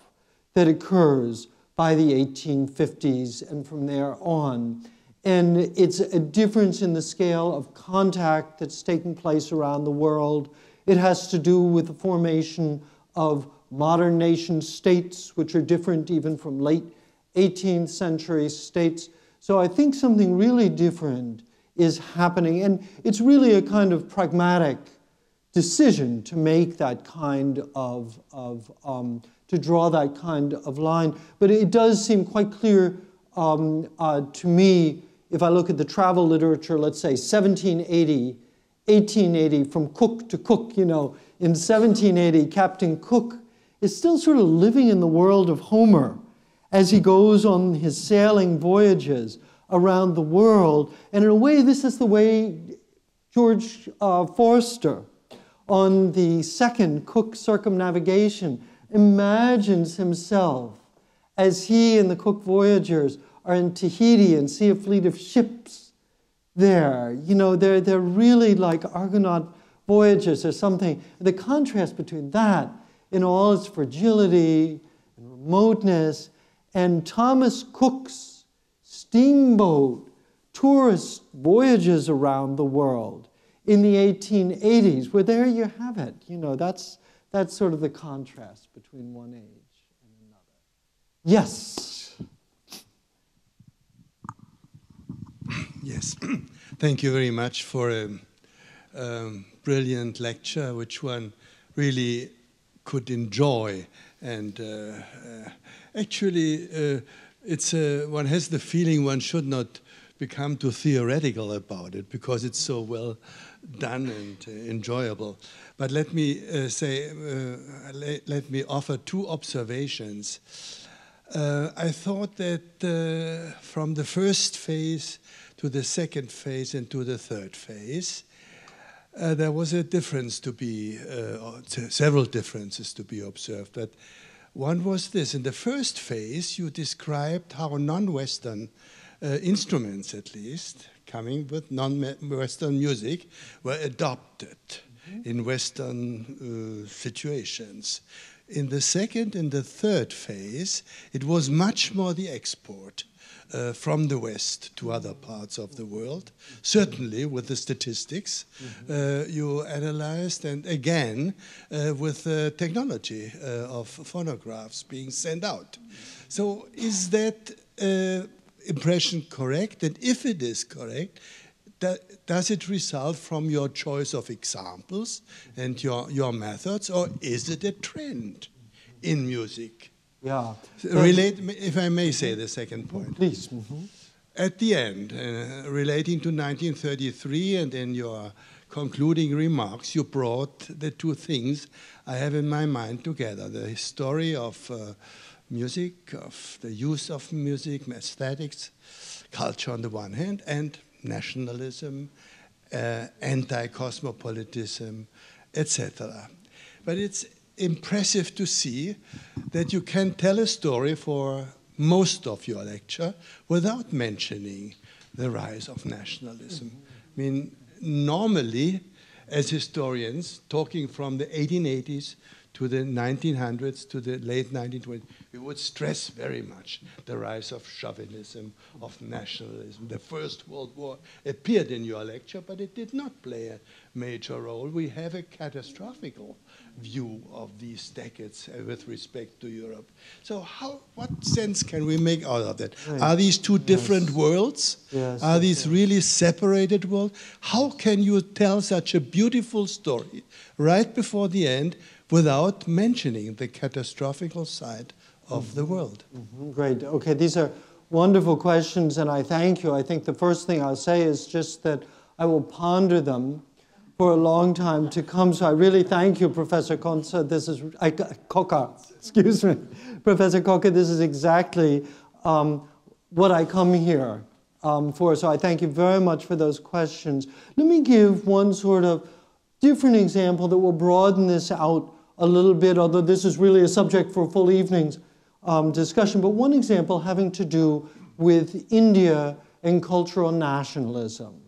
that occurs by the 1850s and from there on. And it's a difference in the scale of contact that's taking place around the world. It has to do with the formation of modern nation states, which are different even from late 18th century states. So I think something really different is happening. And it's really a kind of pragmatic decision to make that kind of, of um, to draw that kind of line. But it does seem quite clear um, uh, to me, if I look at the travel literature, let's say 1780, 1880, from Cook to Cook, you know, in 1780, Captain Cook is still sort of living in the world of Homer as he goes on his sailing voyages around the world. And in a way, this is the way George uh, Forster, on the second Cook circumnavigation, imagines himself as he and the Cook voyagers are in Tahiti and see a fleet of ships there. You know, they're, they're really like Argonaut voyages or something. The contrast between that in all its fragility and remoteness and Thomas Cook's steamboat tourist voyages around the world in the 1880s, where there you have it. You know, that's, that's sort of the contrast between one age and another. Yes. Yes, thank you very much for a um, brilliant lecture, which one really could enjoy and uh, uh, actually, uh, it's a, one has the feeling one should not become too theoretical about it because it's so well done and uh, enjoyable. But let me uh, say, uh, let, let, me offer two observations. I thought that from the first phase to the second phase and to the third phase, there was a difference to be, several differences to be observed. But one was this in the first phase, you described how non Western uh, instruments, at least, coming with non Western music, were adopted mm -hmm. in Western uh, situations. In the second and the third phase, it was much more the export uh, from the West to other parts of the world. Certainly, with the statistics uh, you analyzed, and again uh, with the technology uh, of phonographs being sent out. So, is that uh, impression correct? And if it is correct, does it result from your choice of examples and your, your methods, or is it a trend in music? Yeah. Relate, if I may say the second point. Please. Mm -hmm. At the end, uh, relating to 1933 and in your concluding remarks, you brought the two things I have in my mind together the story of uh, music, of the use of music, aesthetics, culture on the one hand, and nationalism, uh, anti cosmopolitanism, etc. But it's impressive to see that you can tell a story for most of your lecture without mentioning the rise of nationalism. I mean, normally, as historians, talking from the 1880s to the 1900s to the late 1920s, we would stress very much the rise of chauvinism, of nationalism. The First World War appeared in your lecture, but it did not play a major role. We have a catastrophical view of these decades uh, with respect to Europe. So, how, what sense can we make out of that? Right. Are these two different Yes. worlds? Yes, Are these yes. really separated worlds? How can you tell such a beautiful story right before the end without mentioning the catastrophical side of the world? Mhm, Great. Okay, these are wonderful questions, and I thank you. I think the first thing I'll say is just that I will ponder them for a long time to come. So I really thank you, Professor Konsa. This is I, Kocka. Excuse me, Professor Kocka. This is exactly um, what I come here um, for. So I thank you very much for those questions. Let me give one sort of different example that will broaden this out a little bit, although this is really a subject for full evening's um, discussion. But one example having to do with India and cultural nationalism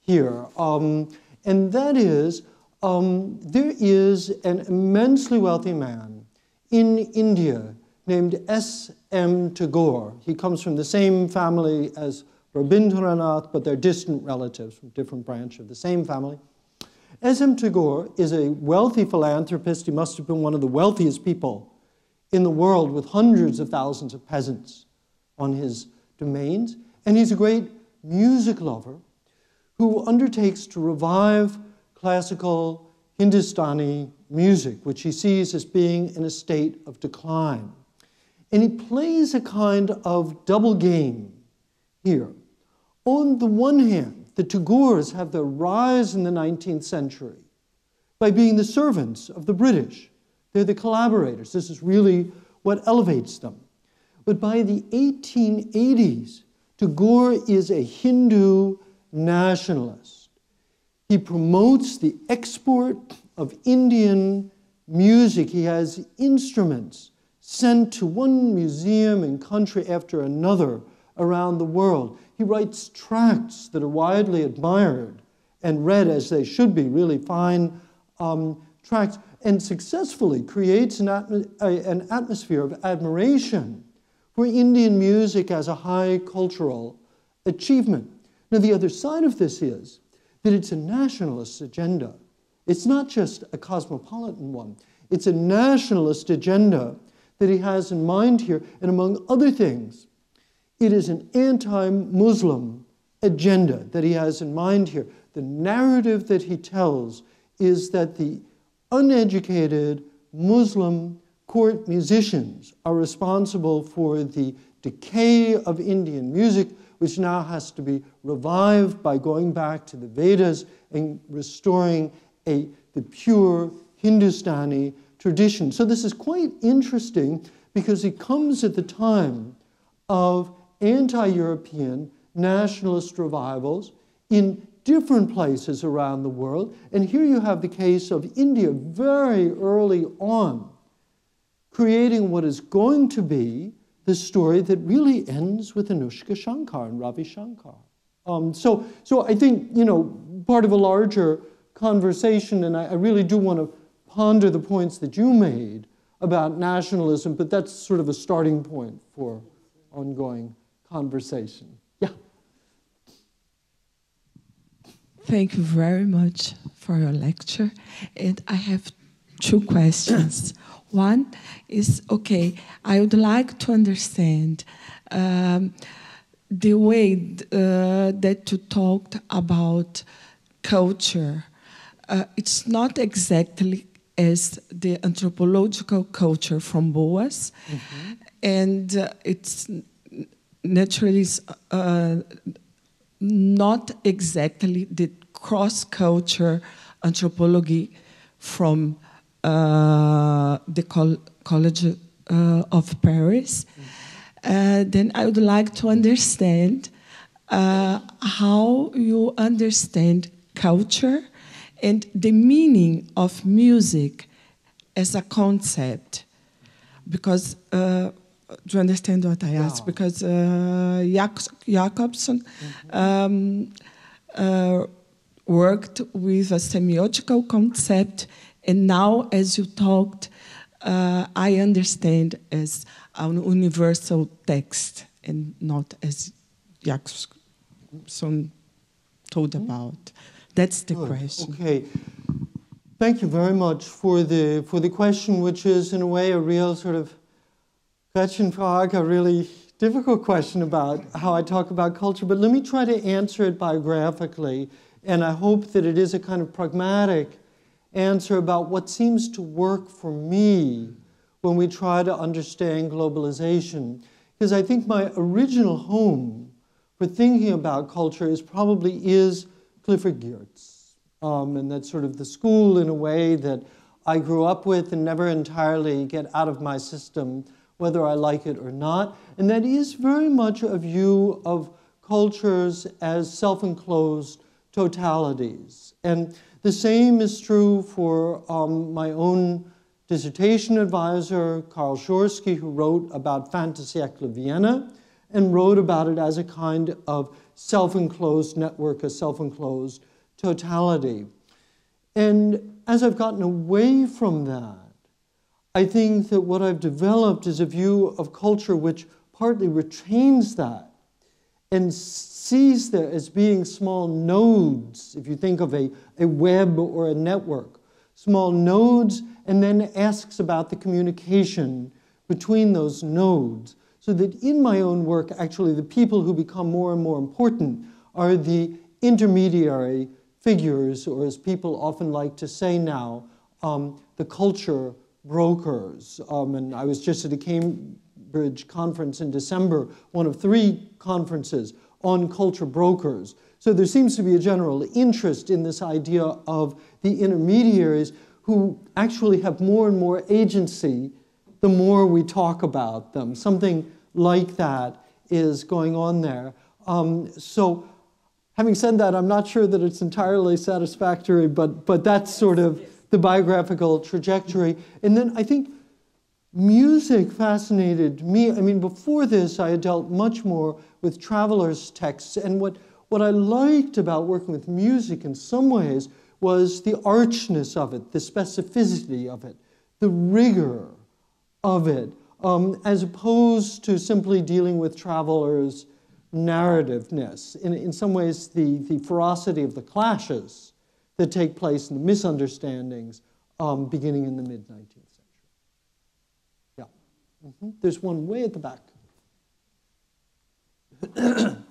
here. Um, and that is, um, there is an immensely wealthy man in India named S.M. Tagore. He comes from the same family as Rabindranath, but they're distant relatives from different branch of the same family. S.M. Tagore is a wealthy philanthropist. He must have been one of the wealthiest people in the world with hundreds of thousands of peasants on his domains. And he's a great music lover who undertakes to revive classical Hindustani music, which he sees as being in a state of decline. And he plays a kind of double game here. On the one hand, the Tagores have their rise in the 19th century by being the servants of the British. They're the collaborators. This is really what elevates them. But by the 1880s, Tagore is a Hindu nationalist. He promotes the export of Indian music. He has instruments sent to one museum and country after another around the world. He writes tracts that are widely admired and read as they should be, really fine um, tracts, and successfully creates an, atmo- a- an atmosphere of admiration for Indian music as a high cultural achievement. Now, the other side of this is that it's a nationalist agenda. It's not just a cosmopolitan one, it's a nationalist agenda that he has in mind here. And among other things, it is an anti Muslim agenda that he has in mind here. The narrative that he tells is that the uneducated Muslim court musicians are responsible for the decay of Indian music, which now has to be revived by going back to the Vedas and restoring a, the pure Hindustani tradition. So this is quite interesting because it comes at the time of anti European nationalist revivals in different places around the world. And here you have the case of India very early on, creating what is going to be the story that really ends with Anoushka Shankar and Ravi Shankar. Um, so, so I think, you know, part of a larger conversation, and I, I really do want to ponder the points that you made about nationalism, but that's sort of a starting point for ongoing conversation. Yeah. Thank you very much for your lecture. And I have two questions. One is okay, I would like to understand um, the way uh, that you talked about culture. Uh, it's not exactly as the anthropological culture from Boas, and uh, it's naturally uh, not exactly the cross-culture anthropology from the Col- College uh, of Paris. Uh, then I would like to understand uh, how you understand culture and the meaning of music as a concept. Because, uh, do you understand what I asked? Wow. Because uh, Jakobson um, uh, worked with a semiotical concept And now, as you talked, uh, I understand as an universal text and not as Jackson told mm-hmm. about. That's the Good. question. Okay. Thank you very much for the for the question, which is in a way a real sort of Gretchenfrage, a really difficult question about how I talk about culture. But let me try to answer it biographically, and I hope that it is a kind of pragmatic answer about what seems to work for me when we try to understand globalization. Because I think my original home for thinking about culture is probably is Clifford Geertz. Um, and that's sort of the school in a way that I grew up with and never entirely get out of my system, whether I like it or not. And that is very much a view of cultures as self enclosed totalities. And the same is true for um, my own dissertation advisor, Carl Schorske, who wrote about de siècle Vienna and wrote about it as a kind of self-enclosed network, a self-enclosed totality. And as I've gotten away from that, I think that what I've developed is a view of culture which partly retains that and sees there as being small nodes, if you think of a, a web or a network, small nodes, and then asks about the communication between those nodes so that in my own work, actually, the people who become more and more important are the intermediary figures, or as people often like to say now, um, the culture brokers. Um, and I was just at a Cambridge conference in December, one of three conferences on culture brokers. So there seems to be a general interest in this idea of the intermediaries who actually have more and more agency the more we talk about them. Something like that is going on there. Um, so, having said that, I'm not sure that it's entirely satisfactory, but, but that's sort of the biographical trajectory. And then I think music fascinated me. I mean, before this, I had dealt much more with travelers' texts. And what, what I liked about working with music in some ways was the archness of it, the specificity of it, the rigor of it um, as opposed to simply dealing with travelers' narrativeness. In, in some ways, the, the ferocity of the clashes that take place and the misunderstandings um, beginning in the mid 19th century. Yeah. Mm-hmm. There's one way at the back.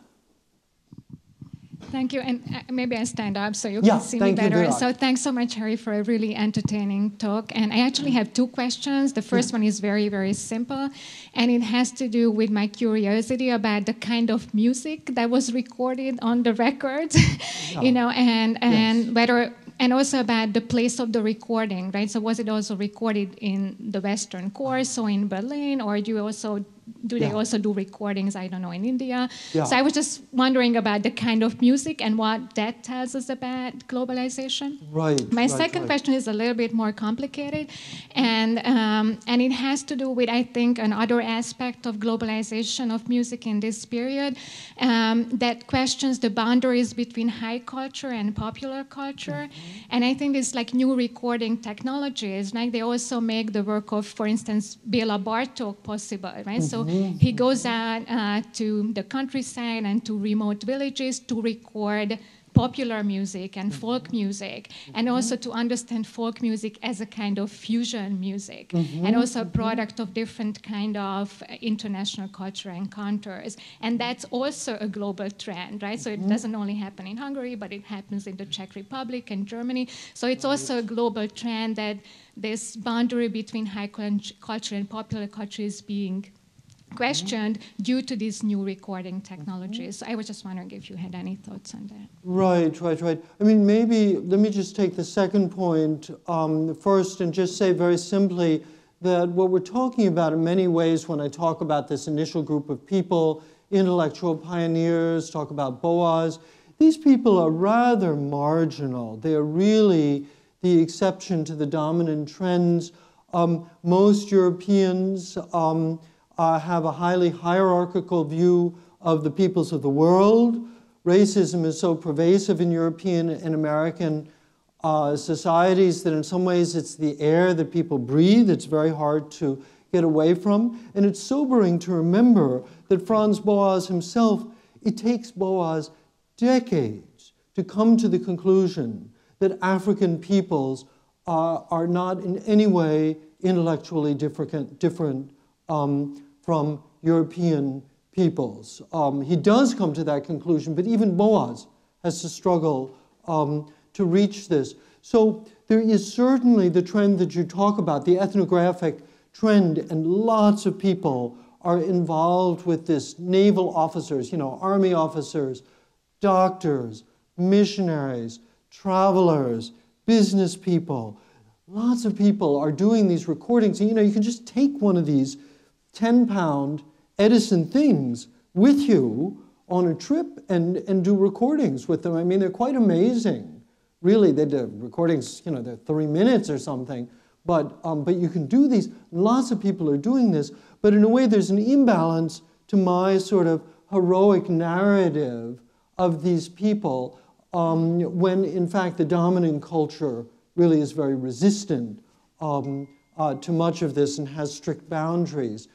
Thank you, and uh, maybe I stand up so you yeah, can see me better. So thanks so much, Harry, for a really entertaining talk. And I actually have two questions. The first one is very, very simple, and it has to do with my curiosity about the kind of music that was recorded on the records, you know, and and yes. whether and also about the place of the recording, right? So was it also recorded in the Western course or in Berlin, or do you also do they yeah. also do recordings? I don't know in India. Yeah. So I was just wondering about the kind of music and what that tells us about globalization. Right. My right, second right. question is a little bit more complicated, and um, and it has to do with I think another aspect of globalization of music in this period um, that questions the boundaries between high culture and popular culture, mm-hmm. and I think it's like new recording technologies. Like they also make the work of, for instance, Béla Bartók possible, right? Mm-hmm. So mm-hmm. he goes out uh, to the countryside and to remote villages to record popular music and folk music, and also to understand folk music as a kind of fusion music, mm-hmm. and also a product of different kind of international culture encounters. And that's also a global trend, right? So it mm-hmm. doesn't only happen in Hungary, but it happens in the Czech Republic and Germany. So it's also a global trend that this boundary between high culture and popular culture is being questioned due to these new recording technologies. I was just wondering if you had any thoughts on that. Right, right, right. I mean, maybe let me just take the second point um, first and just say very simply that what we're talking about in many ways when I talk about this initial group of people, intellectual pioneers, talk about Boas, these people are rather marginal. They are really the exception to the dominant trends. Um, most Europeans um, uh, have a highly hierarchical view of the peoples of the world. Racism is so pervasive in European and American uh, societies that in some ways it's the air that people breathe. It's very hard to get away from. And it's sobering to remember that Franz Boas himself, it takes Boas decades to come to the conclusion that African peoples are, are not in any way intellectually different, different um, from European peoples. Um, he does come to that conclusion, but even Boas has to struggle um, to reach this. So there is certainly the trend that you talk about, the ethnographic trend, and lots of people are involved with this. Naval officers, you know, army officers, doctors, missionaries, travelers, business people. Lots of people are doing these recordings. You know, you can just take one of these 10 pound Edison things with you on a trip and, and do recordings with them. I mean, they're quite amazing. Really, they do recordings, you know, they're three minutes or something. But, um, but you can do these. Lots of people are doing this. But in a way, there's an imbalance to my sort of heroic narrative of these people um, when, in fact, the dominant culture really is very resistant um, uh, to much of this and has strict boundaries.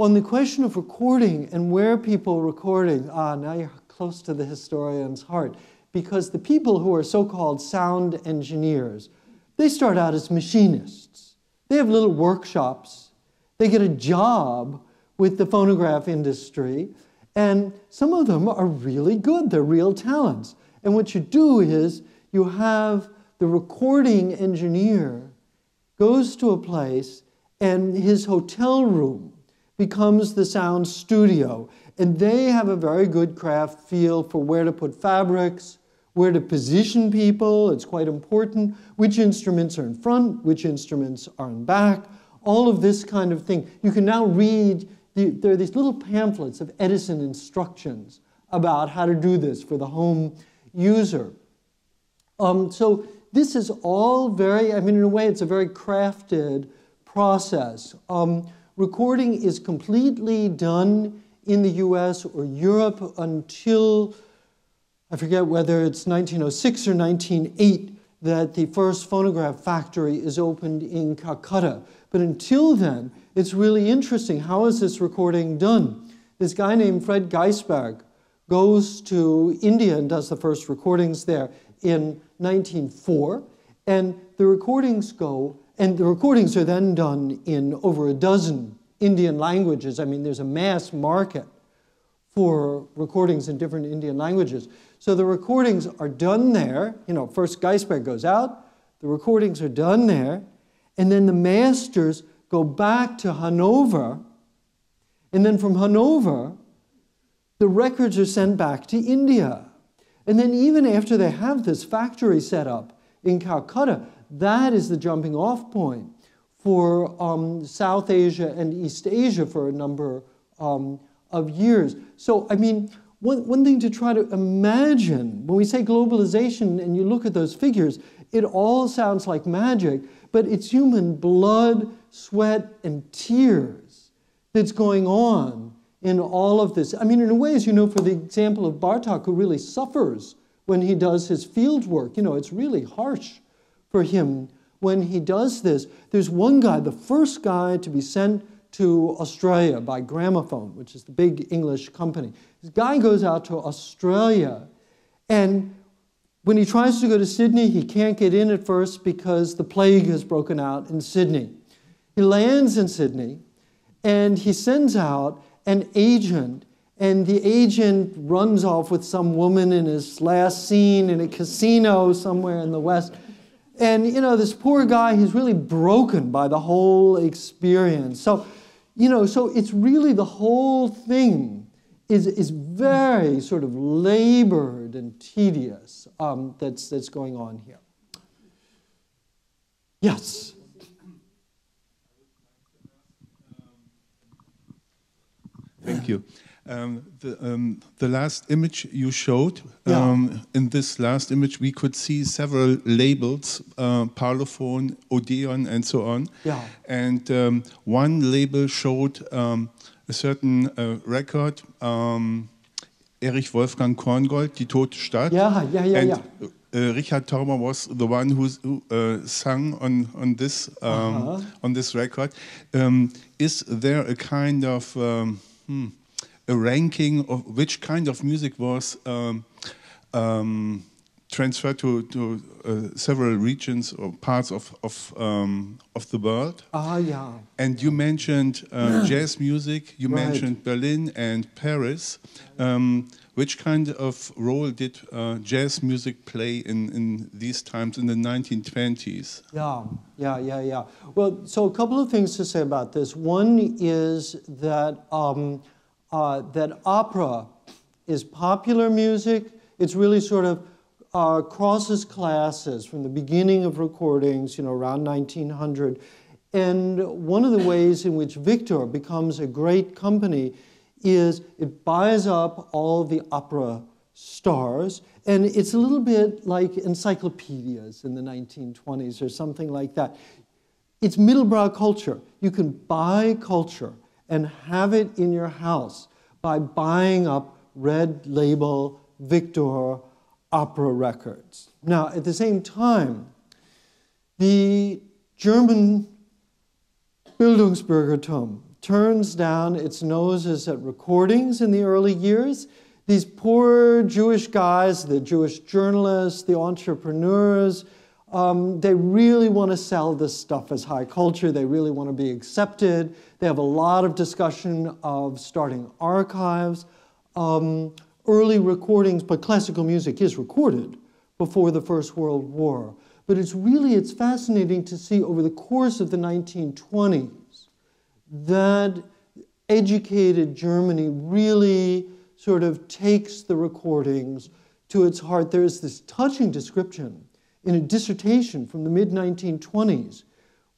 On the question of recording and where people recording, ah, now you're close to the historian's heart, because the people who are so-called sound engineers, they start out as machinists. They have little workshops. They get a job with the phonograph industry, and some of them are really good. They're real talents. And what you do is you have the recording engineer goes to a place and his hotel room becomes the sound studio. And they have a very good craft feel for where to put fabrics, where to position people, it's quite important, which instruments are in front, which instruments are in back, all of this kind of thing. You can now read, the, there are these little pamphlets of Edison instructions about how to do this for the home user. Um, so this is all very, I mean, in a way, it's a very crafted process. Um, recording is completely done in the US or Europe until, I forget whether it's 1906 or 1908 that the first phonograph factory is opened in Calcutta. But until then, it's really interesting. How is this recording done? This guy named Fred Gaisberg goes to India and does the first recordings there in 1904. And the recordings go and the recordings are then done in over a dozen Indian languages. I mean, there's a mass market for recordings in different Indian languages. So the recordings are done there. You know, first Gaisberg goes out, the recordings are done there, and then the masters go back to Hanover, and then from Hanover, the records are sent back to India. And then even after they have this factory set up in Calcutta, that is the jumping off point for um, South Asia and East Asia for a number um, of years. So, I mean, one, one thing to try to imagine, when we say globalization and you look at those figures, it all sounds like magic, but it's human blood, sweat, and tears that's going on in all of this. I mean, in a way, as you know, for the example of Bartok, who really suffers when he does his field work, you know, it's really harsh for him when he does this. There's one guy, the first guy to be sent to Australia by Gramophone, which is the big English company. This guy goes out to Australia, and when he tries to go to Sydney, he can't get in at first because the plague has broken out in Sydney. He lands in Sydney, and he sends out an agent, and the agent runs off with some woman in his last scene in a casino somewhere in the West. And, you know, this poor guy, he's really broken by the whole experience. So, you know, so it's really the whole thing is, is very sort of labored and tedious um, that's, that's going on here. Yes. Thank you. Um, the, um, the, last image you showed, yeah. um, in this last image, we could see several labels, uh, Parlophone, Odeon, and so on. Yeah. And um, one label showed um, a certain uh, record, um, Erich Wolfgang Korngold, Die Tote Stadt. Yeah, yeah, yeah, and yeah. uh, Richard Tauber was the one who uh, sung on on this um, Uh-huh. on this record. Um, is there a kind of um, hmm, a ranking of which kind of music was um, um, transferred to, to uh, several regions or parts of of, um, of the world? Ah, yeah. And you mentioned uh, jazz music, you Right. mentioned Berlin and Paris. Um, which kind of role did uh, jazz music play in, in these times in the 1920s? Yeah, yeah, yeah, yeah. Well, so a couple of things to say about this. One is that um, uh, that opera is popular music. It's really sort of uh, crosses classes from the beginning of recordings, you know, around 1900. And one of the ways in which Victor becomes a great company is it buys up all the opera stars, and it's a little bit like encyclopedias in the 1920s or something like that. It's middlebrow culture. You can buy culture and have it in your house by buying up red label Victor opera records. Now, at the same time, the German Bildungsbürger Bildungsbürgertum turns down its noses at recordings in the early years. These poor Jewish guys, the Jewish journalists, the entrepreneurs, um, they really want to sell this stuff as high culture. They really want to be accepted. They have a lot of discussion of starting archives. Um, early recordings, but classical music is recorded before the First World War. But it's really, it's fascinating to see over the course of the 1920s that educated Germany really sort of takes the recordings to its heart. There's this touching description in a dissertation from the mid 1920s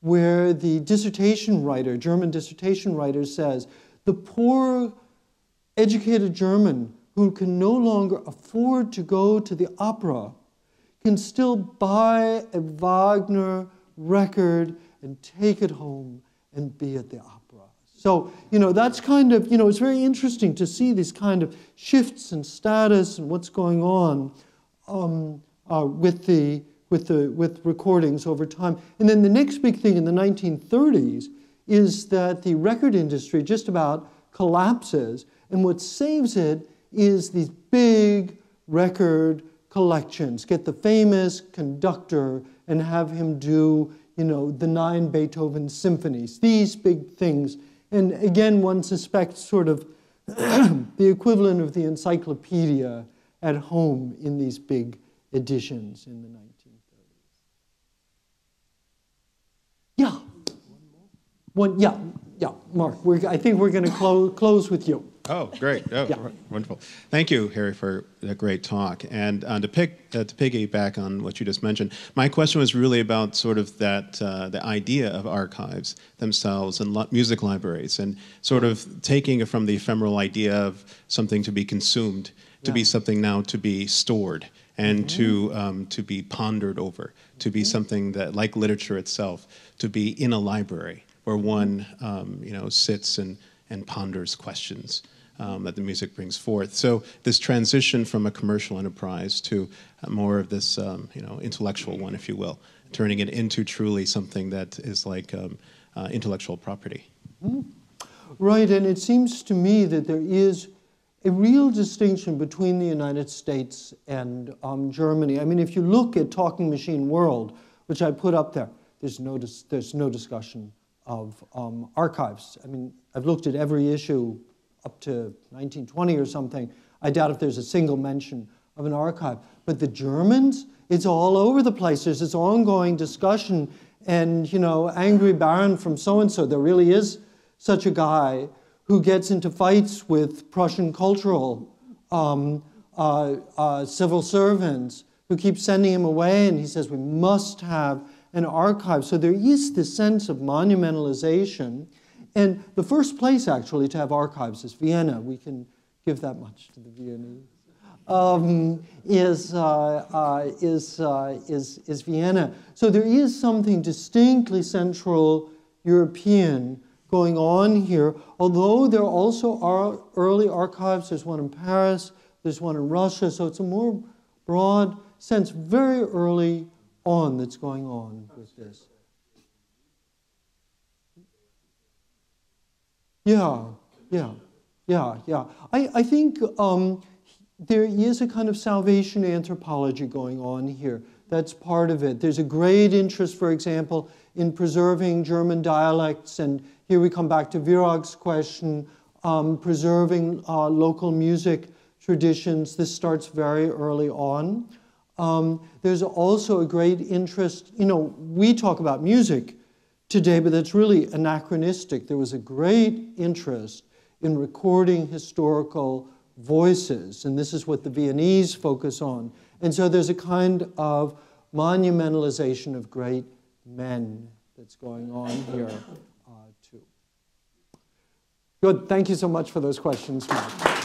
where the dissertation writer, German dissertation writer, says the poor educated German who can no longer afford to go to the opera can still buy a Wagner record and take it home and be at the opera. So, you know, that's kind of, you know, it's very interesting to see these kind of shifts in status and what's going on um, uh, with, the, with, the, with recordings over time. And then the next big thing in the 1930s is that the record industry just about collapses, and what saves it is these big record collections. Get the famous conductor and have him do, you know, the nine Beethoven symphonies, these big things. And again, one suspects sort of the equivalent of the encyclopedia at home in these big editions in the 1930s. Yeah. One, yeah, yeah, Mark, we're, I think we're going to clo- close with you. Oh, great! Oh, Yeah. wonderful. Thank you, Harry, for that great talk. And uh, to pick uh, to piggyback on what you just mentioned, my question was really about sort of that uh, the idea of archives themselves and music libraries, and sort of taking it from the ephemeral idea of something to be consumed to be something now to be stored and to um, to be pondered over, to be something that, like literature itself, to be in a library where one um, you know sits and and ponders questions um, that the music brings forth. So this transition from a commercial enterprise to uh, more of this, um, you know, intellectual one, if you will, turning it into truly something that is like um, uh, intellectual property. Right, and it seems to me that there is a real distinction between the United States and um, Germany. I mean, if you look at Talking Machine World, which I put up there, there's no, dis- there's no discussion of um, archives. I mean, I've looked at every issue up to 1920 or something. I doubt if there's a single mention of an archive. But the Germans, it's all over the place. There's this ongoing discussion, and you know, angry baron from so and so. There really is such a guy who gets into fights with Prussian cultural um, uh, uh, civil servants who keep sending him away, and he says we must have an archive. So there is this sense of monumentalization. And the first place, actually, to have archives is Vienna. We can give that much to the Viennese. Um, is, uh, uh, is, uh, is, is Vienna. So there is something distinctly Central European going on here, although there also are early archives. There's one in Paris, there's one in Russia, so it's a more broad sense very early on that's going on with this. Yeah, yeah, yeah, yeah. I, I think um, there is a kind of salvation anthropology going on here. That's part of it. There's a great interest, for example, in preserving German dialects, and here we come back to Virag's question, um, preserving uh, local music traditions. This starts very early on. Um, there's also a great interest, you know, we talk about music today, but that's really anachronistic. There was a great interest in recording historical voices, and this is what the Viennese focus on. And so there's a kind of monumentalization of great men that's going on here. Good. Thank you so much for those questions, Mark.